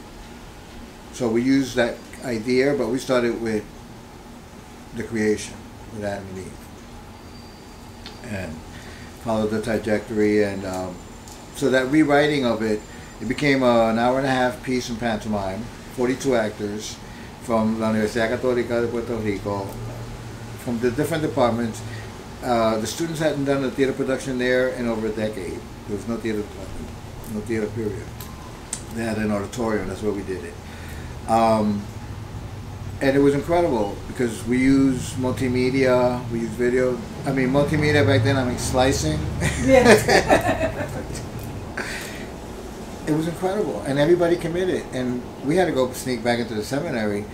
so we used that idea, but we started with the creation Adam and Eve, and followed the trajectory, and um, so that rewriting of it, it became an hour and a half piece in pantomime, 42 actors from La Universidad Católica de Puerto Rico, from the different departments. Uh, the students hadn't done a theater production there in over a decade. There was no theater no theater period. They had an auditorium, that's where we did it. Um, and it was incredible because we use multimedia, we use video. I mean, multimedia back then, I mean, slicing. Yeah. it was incredible, and everybody committed. And we had to go sneak back into the seminary.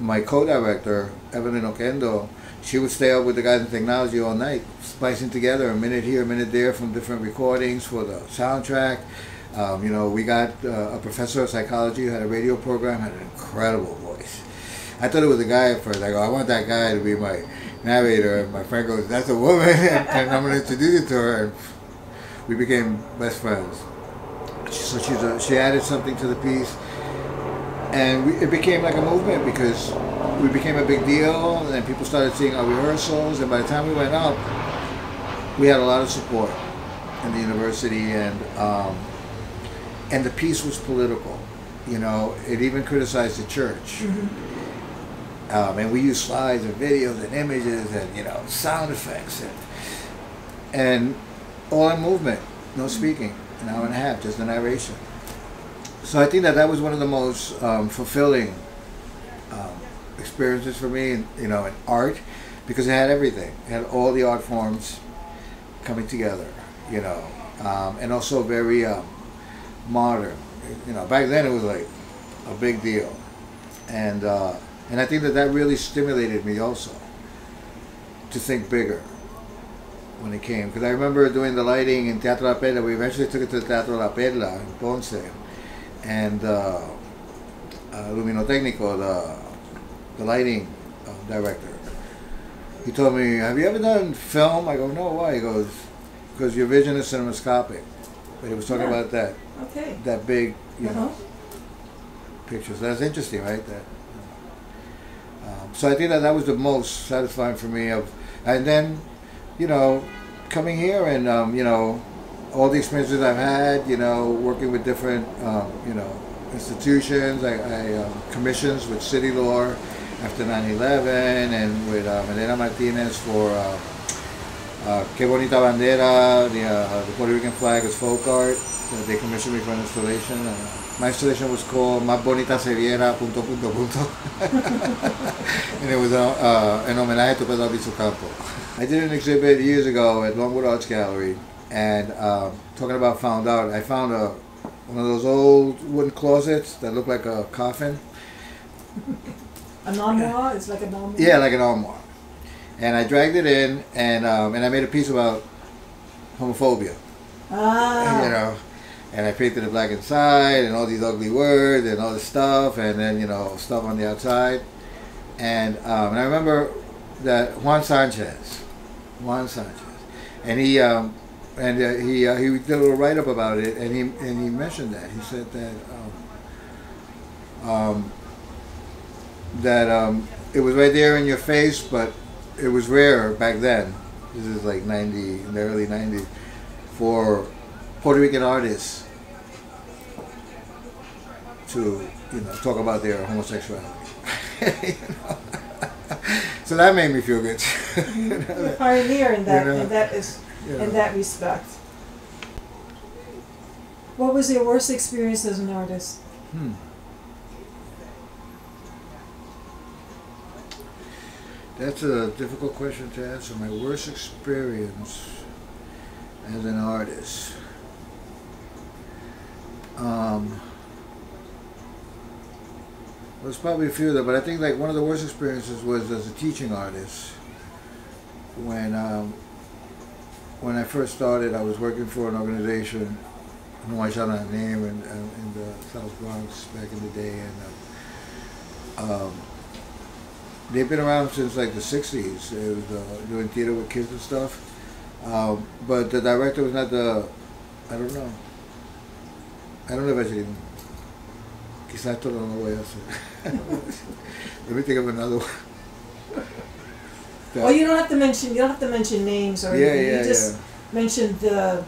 My co-director, Evelyn Oquendo, she would stay up with the guys in technology all night, splicing together a minute here, a minute there from different recordings for the soundtrack. Um, you know, we got uh, a professor of psychology who had a radio program, had an incredible. I thought it was a guy at first. I go, I want that guy to be my narrator. And my friend goes, that's a woman, and I'm going to introduce you to her. And we became best friends. So she's a, she added something to the piece, and we, it became like a movement because we became a big deal, and people started seeing our rehearsals. And by the time we went up, we had a lot of support in the university, and um, and the piece was political. You know, it even criticized the church. Um, and we use slides and videos and images and you know sound effects and and all in movement, no speaking, an hour and a half, just the narration. So I think that that was one of the most um, fulfilling um, experiences for me, in, you know, in art, because it had everything. It had all the art forms coming together, you know, um, and also very um, modern. You know, back then it was like a big deal, and uh, and I think that that really stimulated me also to think bigger when it came. Because I remember doing the lighting in Teatro La Perla. We eventually took it to Teatro La Perla in Ponce, and uh, uh, Luminotécnico, the the lighting uh, director, he told me, "Have you ever done film?" I go, "No, why?" He goes, "Because your vision is cinemascopic." But he was talking Yeah. about that Okay. that big, you know, Uh-huh. pictures. That's interesting, right? That. Um, so I think that that was the most satisfying for me. Of and then, you know, coming here and um, you know, all the experiences I've had. You know, working with different, um, you know, institutions. I, I um, commissions with City Lore after 9/11, and with uh, Martinez for. Uh, uh, Que Bonita Bandera, the, uh, the Puerto Rican flag is folk art. Uh, they commissioned me for an installation. Uh, my installation was called Más Bonita Se Viera, punto, punto, punto. and it was uh, uh, an homenaje to Pedro Campo. I did an exhibit years ago at Longwood Arts Gallery, and um, talking about found out, I found a one of those old wooden closets that look like a coffin. An armoire? It's like an armoire? Yeah, like an armoire. And I dragged it in, and um, and I made a piece about homophobia. Ah. you know, and I painted it black inside, and all these ugly words, and all this stuff, and then you know stuff on the outside, and um, and I remember that Juan Sanchez, Juan Sanchez, and he um, and uh, he uh, he did a little write up about it, and he and he mentioned that he said that um, um, that um, it was right there in your face, but it was rare back then. This is like ninety in the early nineties for Puerto Rican artists to you know talk about their homosexuality. You know? so that made me feel good. You know, You're a pioneer in that, You know, in that is, in that respect. What was your worst experience as an artist? Hmm. That's a difficult question to answer. My worst experience as an artist. Um, there's probably a few of them, but I think like one of the worst experiences was as a teaching artist. When um, when I first started, I was working for an organization I shot a name in, in, in the South Bronx back in the day, and um, um, they've been around since like the '60s. It was uh, doing theater with kids and stuff, Um, but the director was not the. I don't know. I don't know if I should even. Quizás esto no lo voy a hacer. Let me think of another one. Well, you don't have to mention, you don't have to mention names or yeah, anything, yeah, you just yeah. mention the,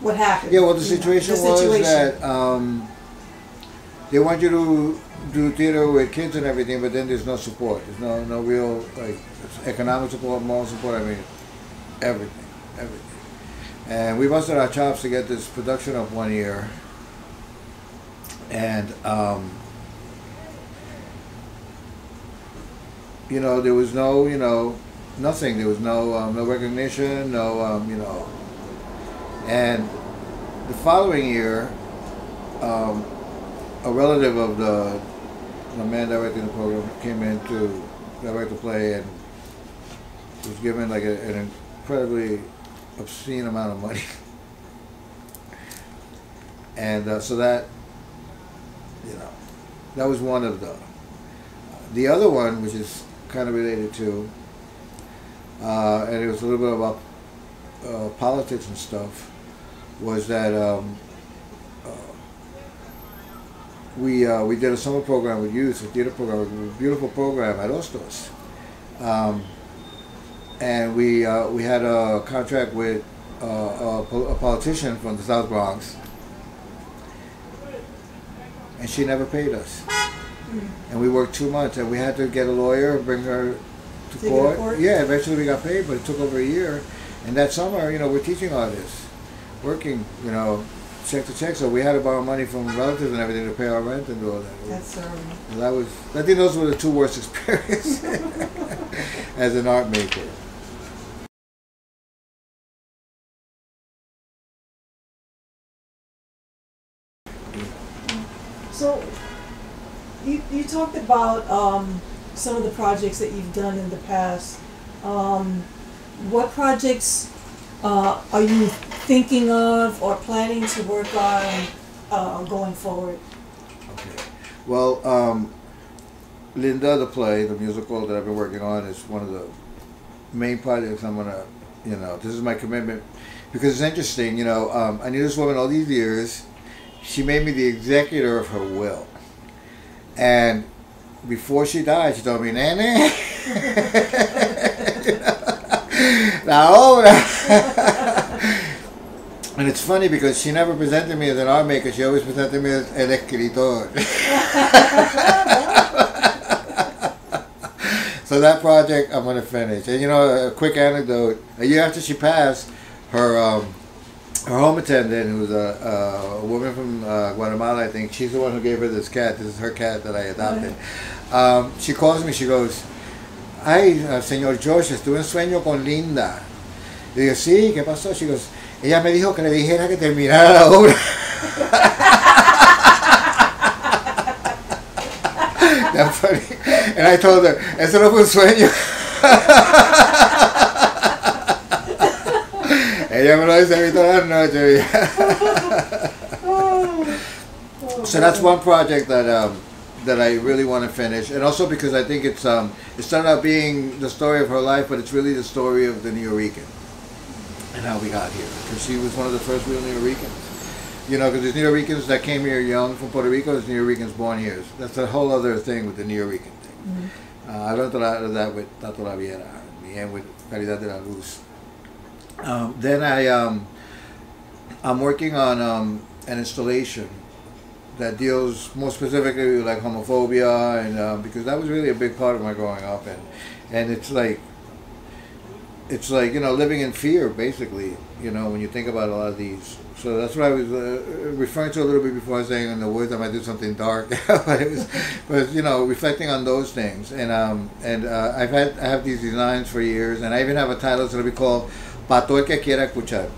what happened. Yeah, well, the you know, situation the was situation. that um, they want you to do theater with kids and everything, but then there's no support. There's no no real like economic support, moral support. I mean, everything, everything. And we busted our chops to get this production up one year, and um, you know there was no you know nothing. There was no um, no recognition, no um, you know. And the following year, um, a relative of the, the man directing the program came in to direct the play and was given like a, an incredibly obscene amount of money. and uh, so that, you know, that was one of the. The other one, which is kind of related to, uh, and it was a little bit about uh, politics and stuff, was that um, uh, we uh, we did a summer program with youth, a theater program, a beautiful program at Hostos, um, and we uh, we had a contract with uh, a, a politician from the South Bronx, and she never paid us. And we worked two months, and we had to get a lawyer, and bring her to court. court? Yeah, eventually we got paid, but it took over a year. And that summer, you know, we're teaching artists, working, you know, check to check. So we had to borrow money from relatives and everything to pay our rent and do all that. That's, um, that was, I think those were the two worst experiences as an art maker. Talked about um, some of the projects that you've done in the past. Um, what projects uh, are you thinking of or planning to work on uh, going forward? Okay. Well, um, Linda, the play, the musical that I've been working on, is one of the main projects I'm gonna, you know, this is my commitment because it's interesting. You know, um, I knew this woman all these years. She made me the executor of her will, and before she died, she told me, "Nene, la obra." And it's funny because she never presented me as an art maker. She always presented me as el escritor. so that project I'm going to finish. And you know, a quick anecdote: a year after she passed, her um, her home attendant, who was a, a woman from uh, Guatemala, I think, she's the one who gave her this cat. This is her cat that I adopted. Um, she calls me. She goes, "Ay, uh, señor George, estuve en sueño con Linda." Le digo, sí, ¿qué pasó? She goes, ella me dijo que le dijera que terminara la obra. That's funny. And I told her, eso no fue un sueño. ella me lo dice a mí todas las noches. so that's one project that um, that I really want to finish, and also because I think it's um, it started out being the story of her life, but it's really the story of the New Rican and how we got here. Because she was one of the first real New Ricans. You know, because there's New Ricans that came here young from Puerto Rico, there's New Ricans born here. That's a whole other thing with the New Rican thing. Uh, I learned a lot of that with Tato Laviera and with Caridad de la Luz. Um, then I, um, I'm working on um, an installation that deals more specifically with like homophobia and um, because that was really a big part of my growing up and and it's like it's like you know living in fear basically you know when you think about a lot of these. So that's what I was uh, referring to a little bit before I was saying in the words I might do something dark. But it was but you know reflecting on those things. And um and uh, I've had I have these designs for years and I even have a title going to be called Pato el que quiera escuchar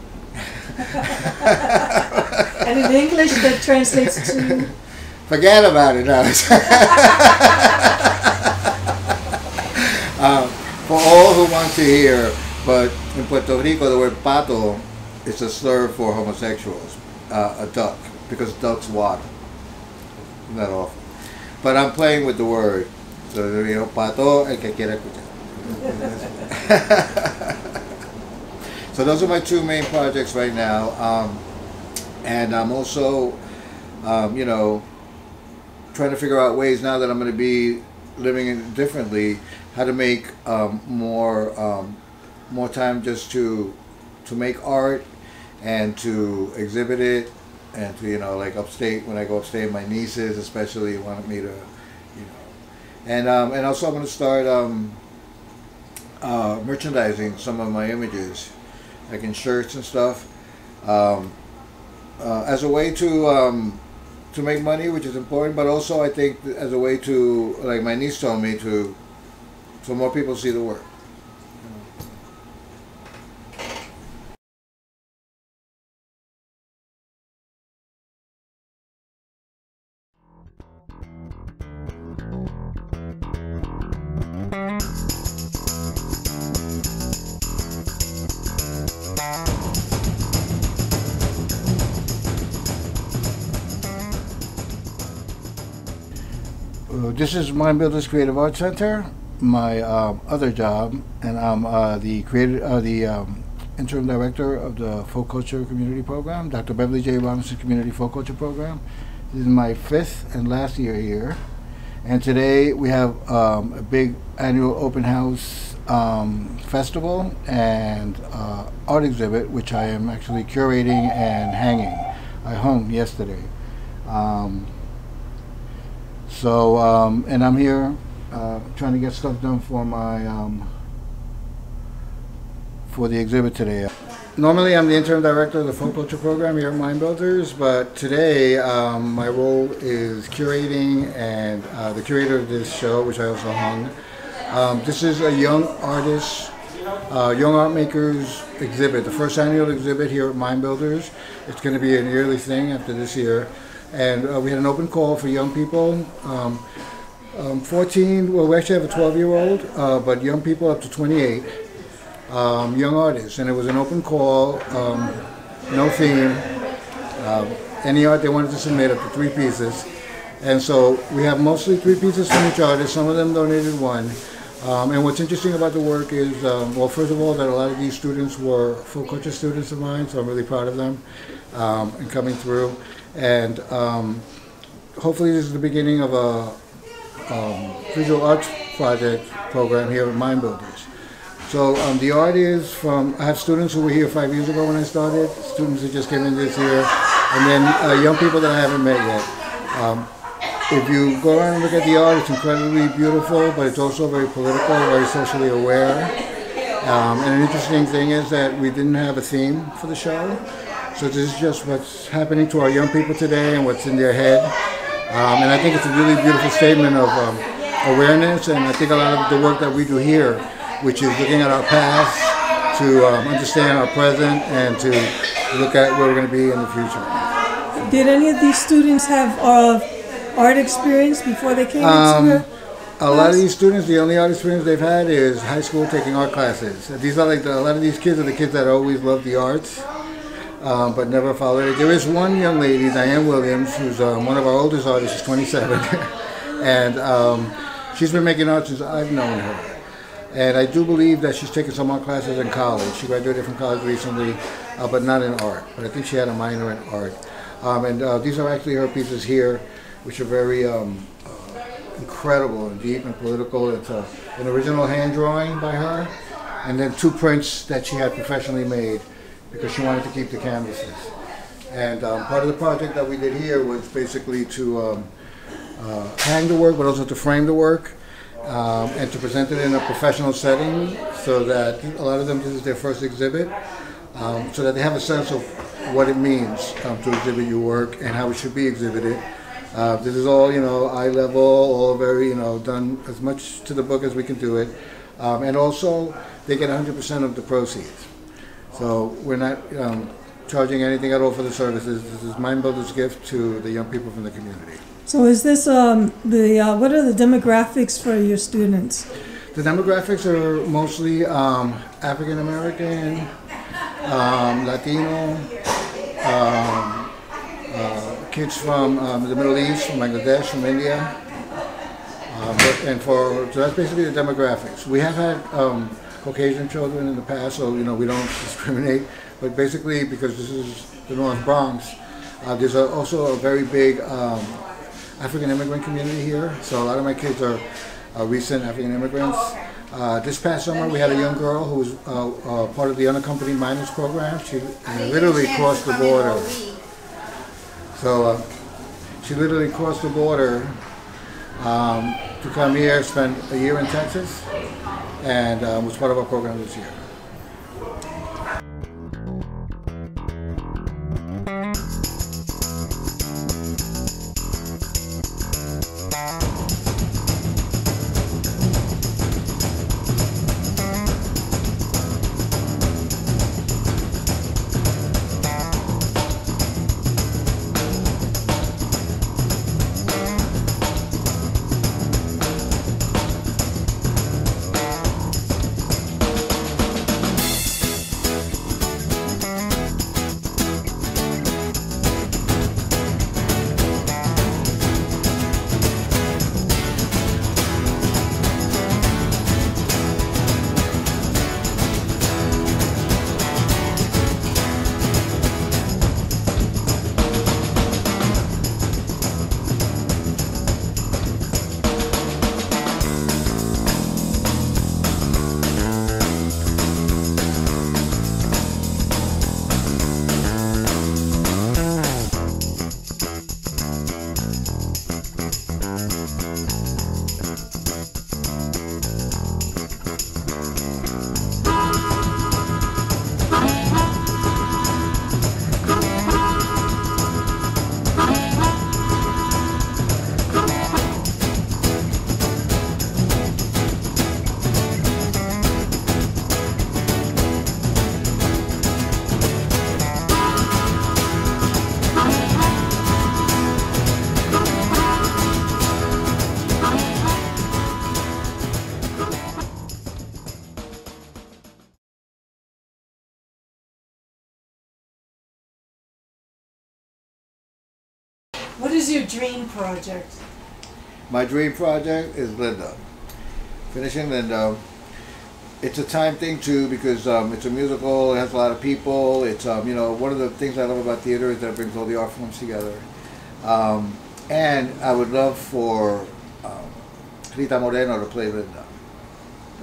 And in English, that translates to Forget about it now. um, for all who want to hear, but in Puerto Rico, the word pato is a slur for homosexuals, uh, a duck, because ducks walk. Not often. But I'm playing with the word. So, you know, pato, el que quiera escuchar. So those are my two main projects right now. Um, and I'm also, um, you know, trying to figure out ways now that I'm going to be living differently, how to make um, more um, more time just to to make art and to exhibit it and to you know like upstate when I go upstate, my nieces especially wanted me to, you know, and um, and also I'm going to start um, uh, merchandising some of my images, like in shirts and stuff, um, uh, as a way to um, to make money, which is important, but also I think as a way to like my niece told me to, so more people see the work. This is Mind Builders Creative Arts Center, my um, other job, and I'm uh, the creative, uh, the um, interim director of the Folk Culture Community Program, Dr. Beverly J. Robinson Community Folk Culture Program. This is my fifth and last year here, and today we have um, a big annual open house um, festival and uh, art exhibit, which I am actually curating and hanging. I hung yesterday. So, um, and I'm here uh, trying to get stuff done for my um, for the exhibit today. Normally, I'm the interim director of the folk culture program here at Mind Builders, but today um, my role is curating and uh, the curator of this show, which I also hung. Um, this is a young artist, uh, young art makers exhibit, the first annual exhibit here at Mind Builders. It's going to be an yearly thing after this year and uh, we had an open call for young people. Um, um, 14, well, we actually have a 12 year old, uh, but young people up to 28, um, young artists. And it was an open call, um, no theme, uh, any art they wanted to submit up to three pieces. And so we have mostly three pieces from each artist, some of them donated one. Um, and what's interesting about the work is, um, well, first of all, that a lot of these students were full culture students of mine, so I'm really proud of them and coming through. And um, hopefully, this is the beginning of a um, visual arts project program here at Mind Builders. So um, the art is from, I have students who were here five years ago when I started, students who just came in this year, and then uh, young people that I haven't met yet. Um, if you go around and look at the art, it's incredibly beautiful, but it's also very political, very socially aware. Um, and an interesting thing is that we didn't have a theme for the show. So this is just what's happening to our young people today and what's in their head. Um, and I think it's a really beautiful statement of um, awareness. And I think a lot of the work that we do here, which is looking at our past to um, understand our present and to look at where we're going to be in the future. Did any of these students have uh, art experience before they came Um, into A lot of these students, the only art experience they've had is high school taking art classes. These are like the, a lot of these kids are the kids that always love the arts, um, but never followed it. There is one young lady, Diane Williams, who's um, one of our oldest artists. She's 27, and um, she's been making art since I've known her. And I do believe that she's taken some art classes in college. She graduated from college recently, uh, but not in art. But I think she had a minor in art. Um, and uh, these are actually her pieces here, which are very um, uh, incredible and deep and political. It's a, an original hand drawing by her, and then two prints that she had professionally made because she wanted to keep the canvases. And um, part of the project that we did here was basically to um, uh, hang the work, but also to frame the work um, and to present it in a professional setting so that a lot of them, this is their first exhibit, um, so that they have a sense of what it means um, to exhibit your work and how it should be exhibited. Uh, this is all, you know, eye level, all very, you know, done as much to the book as we can do it. Um, and also, they get 100% of the proceeds. So we're not um, charging anything at all for the services. This is Mind Builder's gift to the young people from the community. So is this um, the uh, what are the demographics for your students? The demographics are mostly um, African American, um, Latino, um, uh, kids from um, the Middle East, from Bangladesh, from India. Um, but, and for so that's basically the demographics. We have had um, Caucasian children in the past, so you know we don't discriminate. But basically, because this is the North Bronx, uh, there's a, also a very big um, African immigrant community here. So a lot of my kids are, are recent African immigrants. Uh, this past summer, we had a young girl who was uh, uh, part of the unaccompanied minors program. She literally crossed the border. So uh, she literally crossed the border um, to come here, spend a year in Texas, and um, was part of our program this year. Dream project? My dream project is Linda. Finishing Linda. It's a time thing too because um, it's a musical. It has a lot of people. It's um, you know one of the things I love about theater is that it brings all the art forms together. Um, and I would love for um, Rita Moreno to play Linda.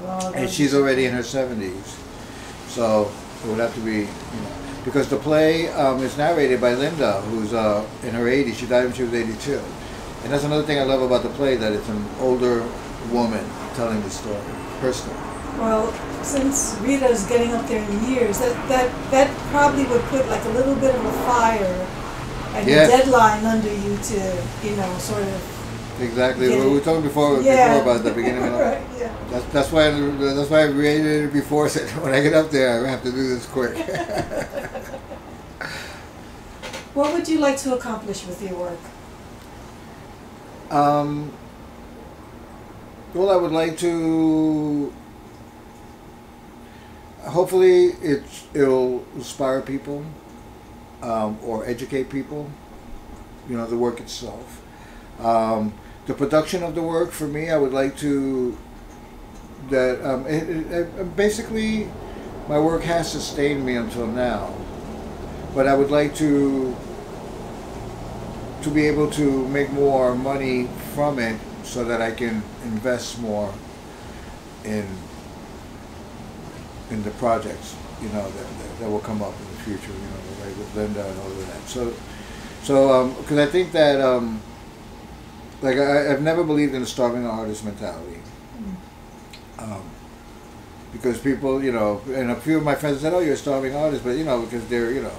Well, and she's already in her seventies, so it would have to be, you know, because the play um, is narrated by Linda, who's uh, in her eighties. She died when she was eighty-two, and that's another thing I love about the play that it's an older woman telling the story, her story. Well, since Rita's getting up there in years, that, that, that probably would put like a little bit of a fire and Yes. a deadline under you to, you know, sort of. Exactly. Get We were talking before, Yeah. before about the beginning. Of right, yeah. that's, that's why that's why I reiterated it before. Said when I get up there, I have to do this quick. What would you like to accomplish with your work? Um, well, I would like to. Hopefully, it's it'll inspire people, um, or educate people. You know, the work itself. Um, the production of the work for me, I would like to. That um, it, it, it- basically, my work has sustained me until now, but I would like to to be able to make more money from it so that I can invest more in in the projects, you know, that, that, that will come up in the future, you know, like with Linda and all of that. So, so, because I think that, um, like, I, I've never believed in a starving artist mentality. Um, because people, you know, and a few of my friends said, "Oh, you're a starving artist," but you know, because they're, you know,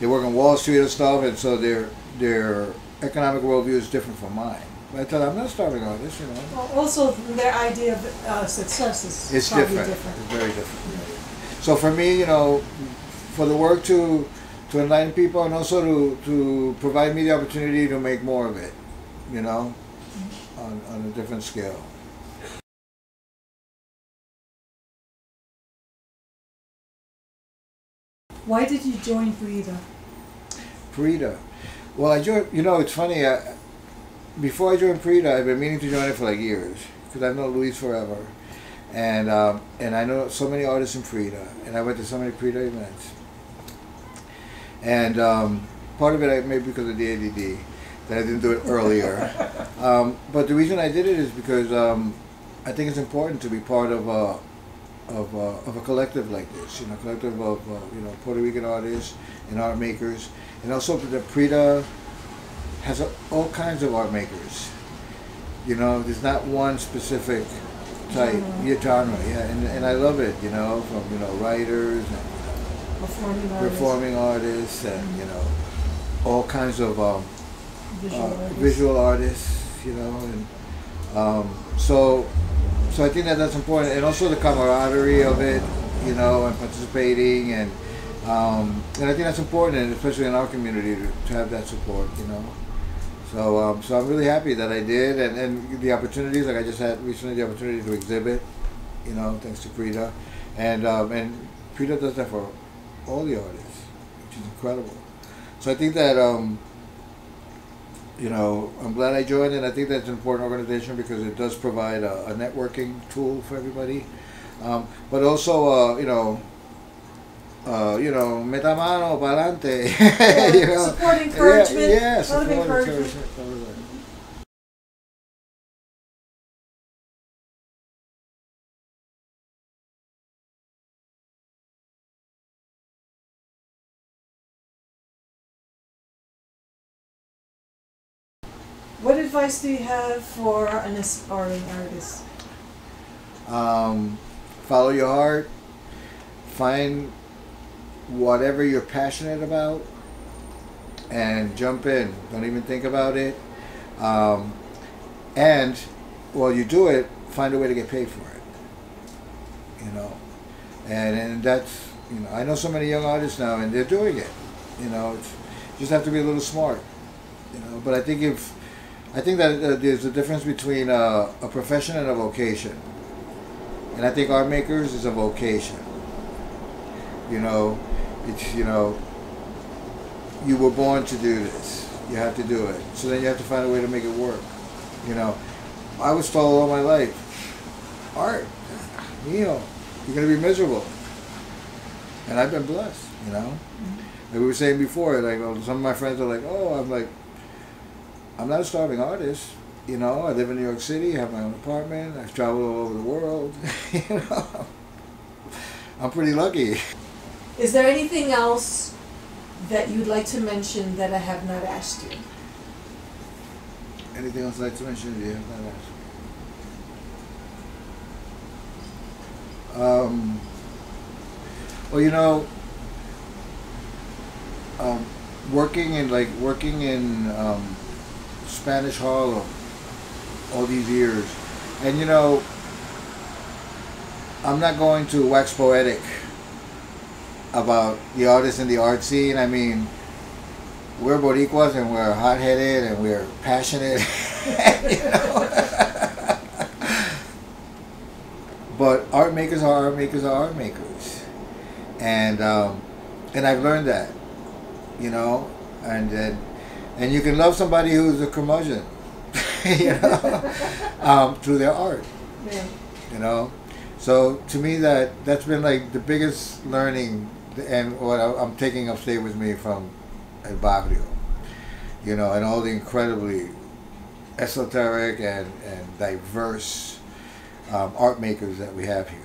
they work on Wall Street and stuff, and so their their economic worldview is different from mine. But I them, I'm not a starving artist, you know. Well, also, their idea of uh, success is It's probably different. different. It's very different. So for me, you know, for the work to to enlighten people and also to to provide me the opportunity to make more of it, you know, on on a different scale. Why did you join PRIDA? PRIDA. Well, I joined. You know, it's funny. I, before I joined PRIDA, I've been meaning to join it for like years because I've known Luis forever, and um, and I know so many artists in PRIDA, and I went to so many PRIDA events, and um, part of it I maybe because of the ADD that I didn't do it earlier, um, but the reason I did it is because um, I think it's important to be part of a of a, of a collective like this, you know, collective of uh, you know Puerto Rican artists and art makers, and also the Prida has a, all kinds of art makers. You know, there's not one specific type Genre. genre, yeah, and, and I love it. You know, from you know writers and Performing artists, performing artists and you know all kinds of um, visual uh, artists. visual artists, you know, and um, so so I think that that's important, and also the camaraderie of it, you know, and participating, and um, and I think that's important, and especially in our community to, to have that support, you know. So um, so I'm really happy that I did, and, and the opportunities, like I just had recently the opportunity to exhibit, you know, thanks to PRIDA, and um, and Prida does that for all the artists, which is incredible. So I think that um, you know, I'm glad I joined, and I think that's an important organization because it does provide a, a networking tool for everybody. Um, but also, uh, you know, uh, you know, meta mano, pa'lante. Yeah, you know. support, encouragement, Yeah, yeah a lot of support, encouragement. encouragement, advice do you have for an aspiring artist? Um, follow your heart. Find whatever you're passionate about, and jump in. Don't even think about it. Um, and while you do it, find a way to get paid for it. You know, and and that's you know I know so many young artists now, and they're doing it. You know, you just have to be a little smart. You know, but I think if I think that uh, there's a difference between uh, a profession and a vocation. And I think art makers is a vocation. You know, it's you know, you were born to do this. You have to do it. So then you have to find a way to make it work. You know, I was told all my life, art, you know, you're gonna be miserable. And I've been blessed. You know, like we were saying before, like some of my friends are like, oh, I'm like, I'm not a starving artist. You know, I live in New York City, have my own apartment, I've traveled all over the world. you know, I'm pretty lucky. Is there anything else that you'd like to mention that I have not asked you? Anything else I'd like to mention? Yeah, not ask. Um, well, you know, um, working in like working in um, Spanish Harlem all these years, and you know, I'm not going to wax poetic about the artists and the art scene. I mean, we're Boricuas and we're hot headed and we're passionate. but art makers are art makers are art makers, and um, and I've learned that, you know, and and, and you can love somebody who's a curmudgeon, you know, um, through their art, Yeah. you know. So to me, that that's been like the biggest learning, and what I- I'm taking upstate with me from El Barrio, you know, and all the incredibly esoteric and, and diverse um, art makers that we have here.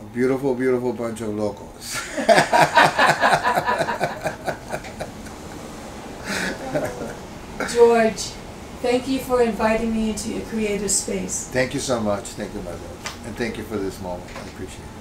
A beautiful, beautiful bunch of locals. George, thank you for inviting me into your creative space. thank you so much. Thank you, my love. And thank you for this moment. I appreciate it.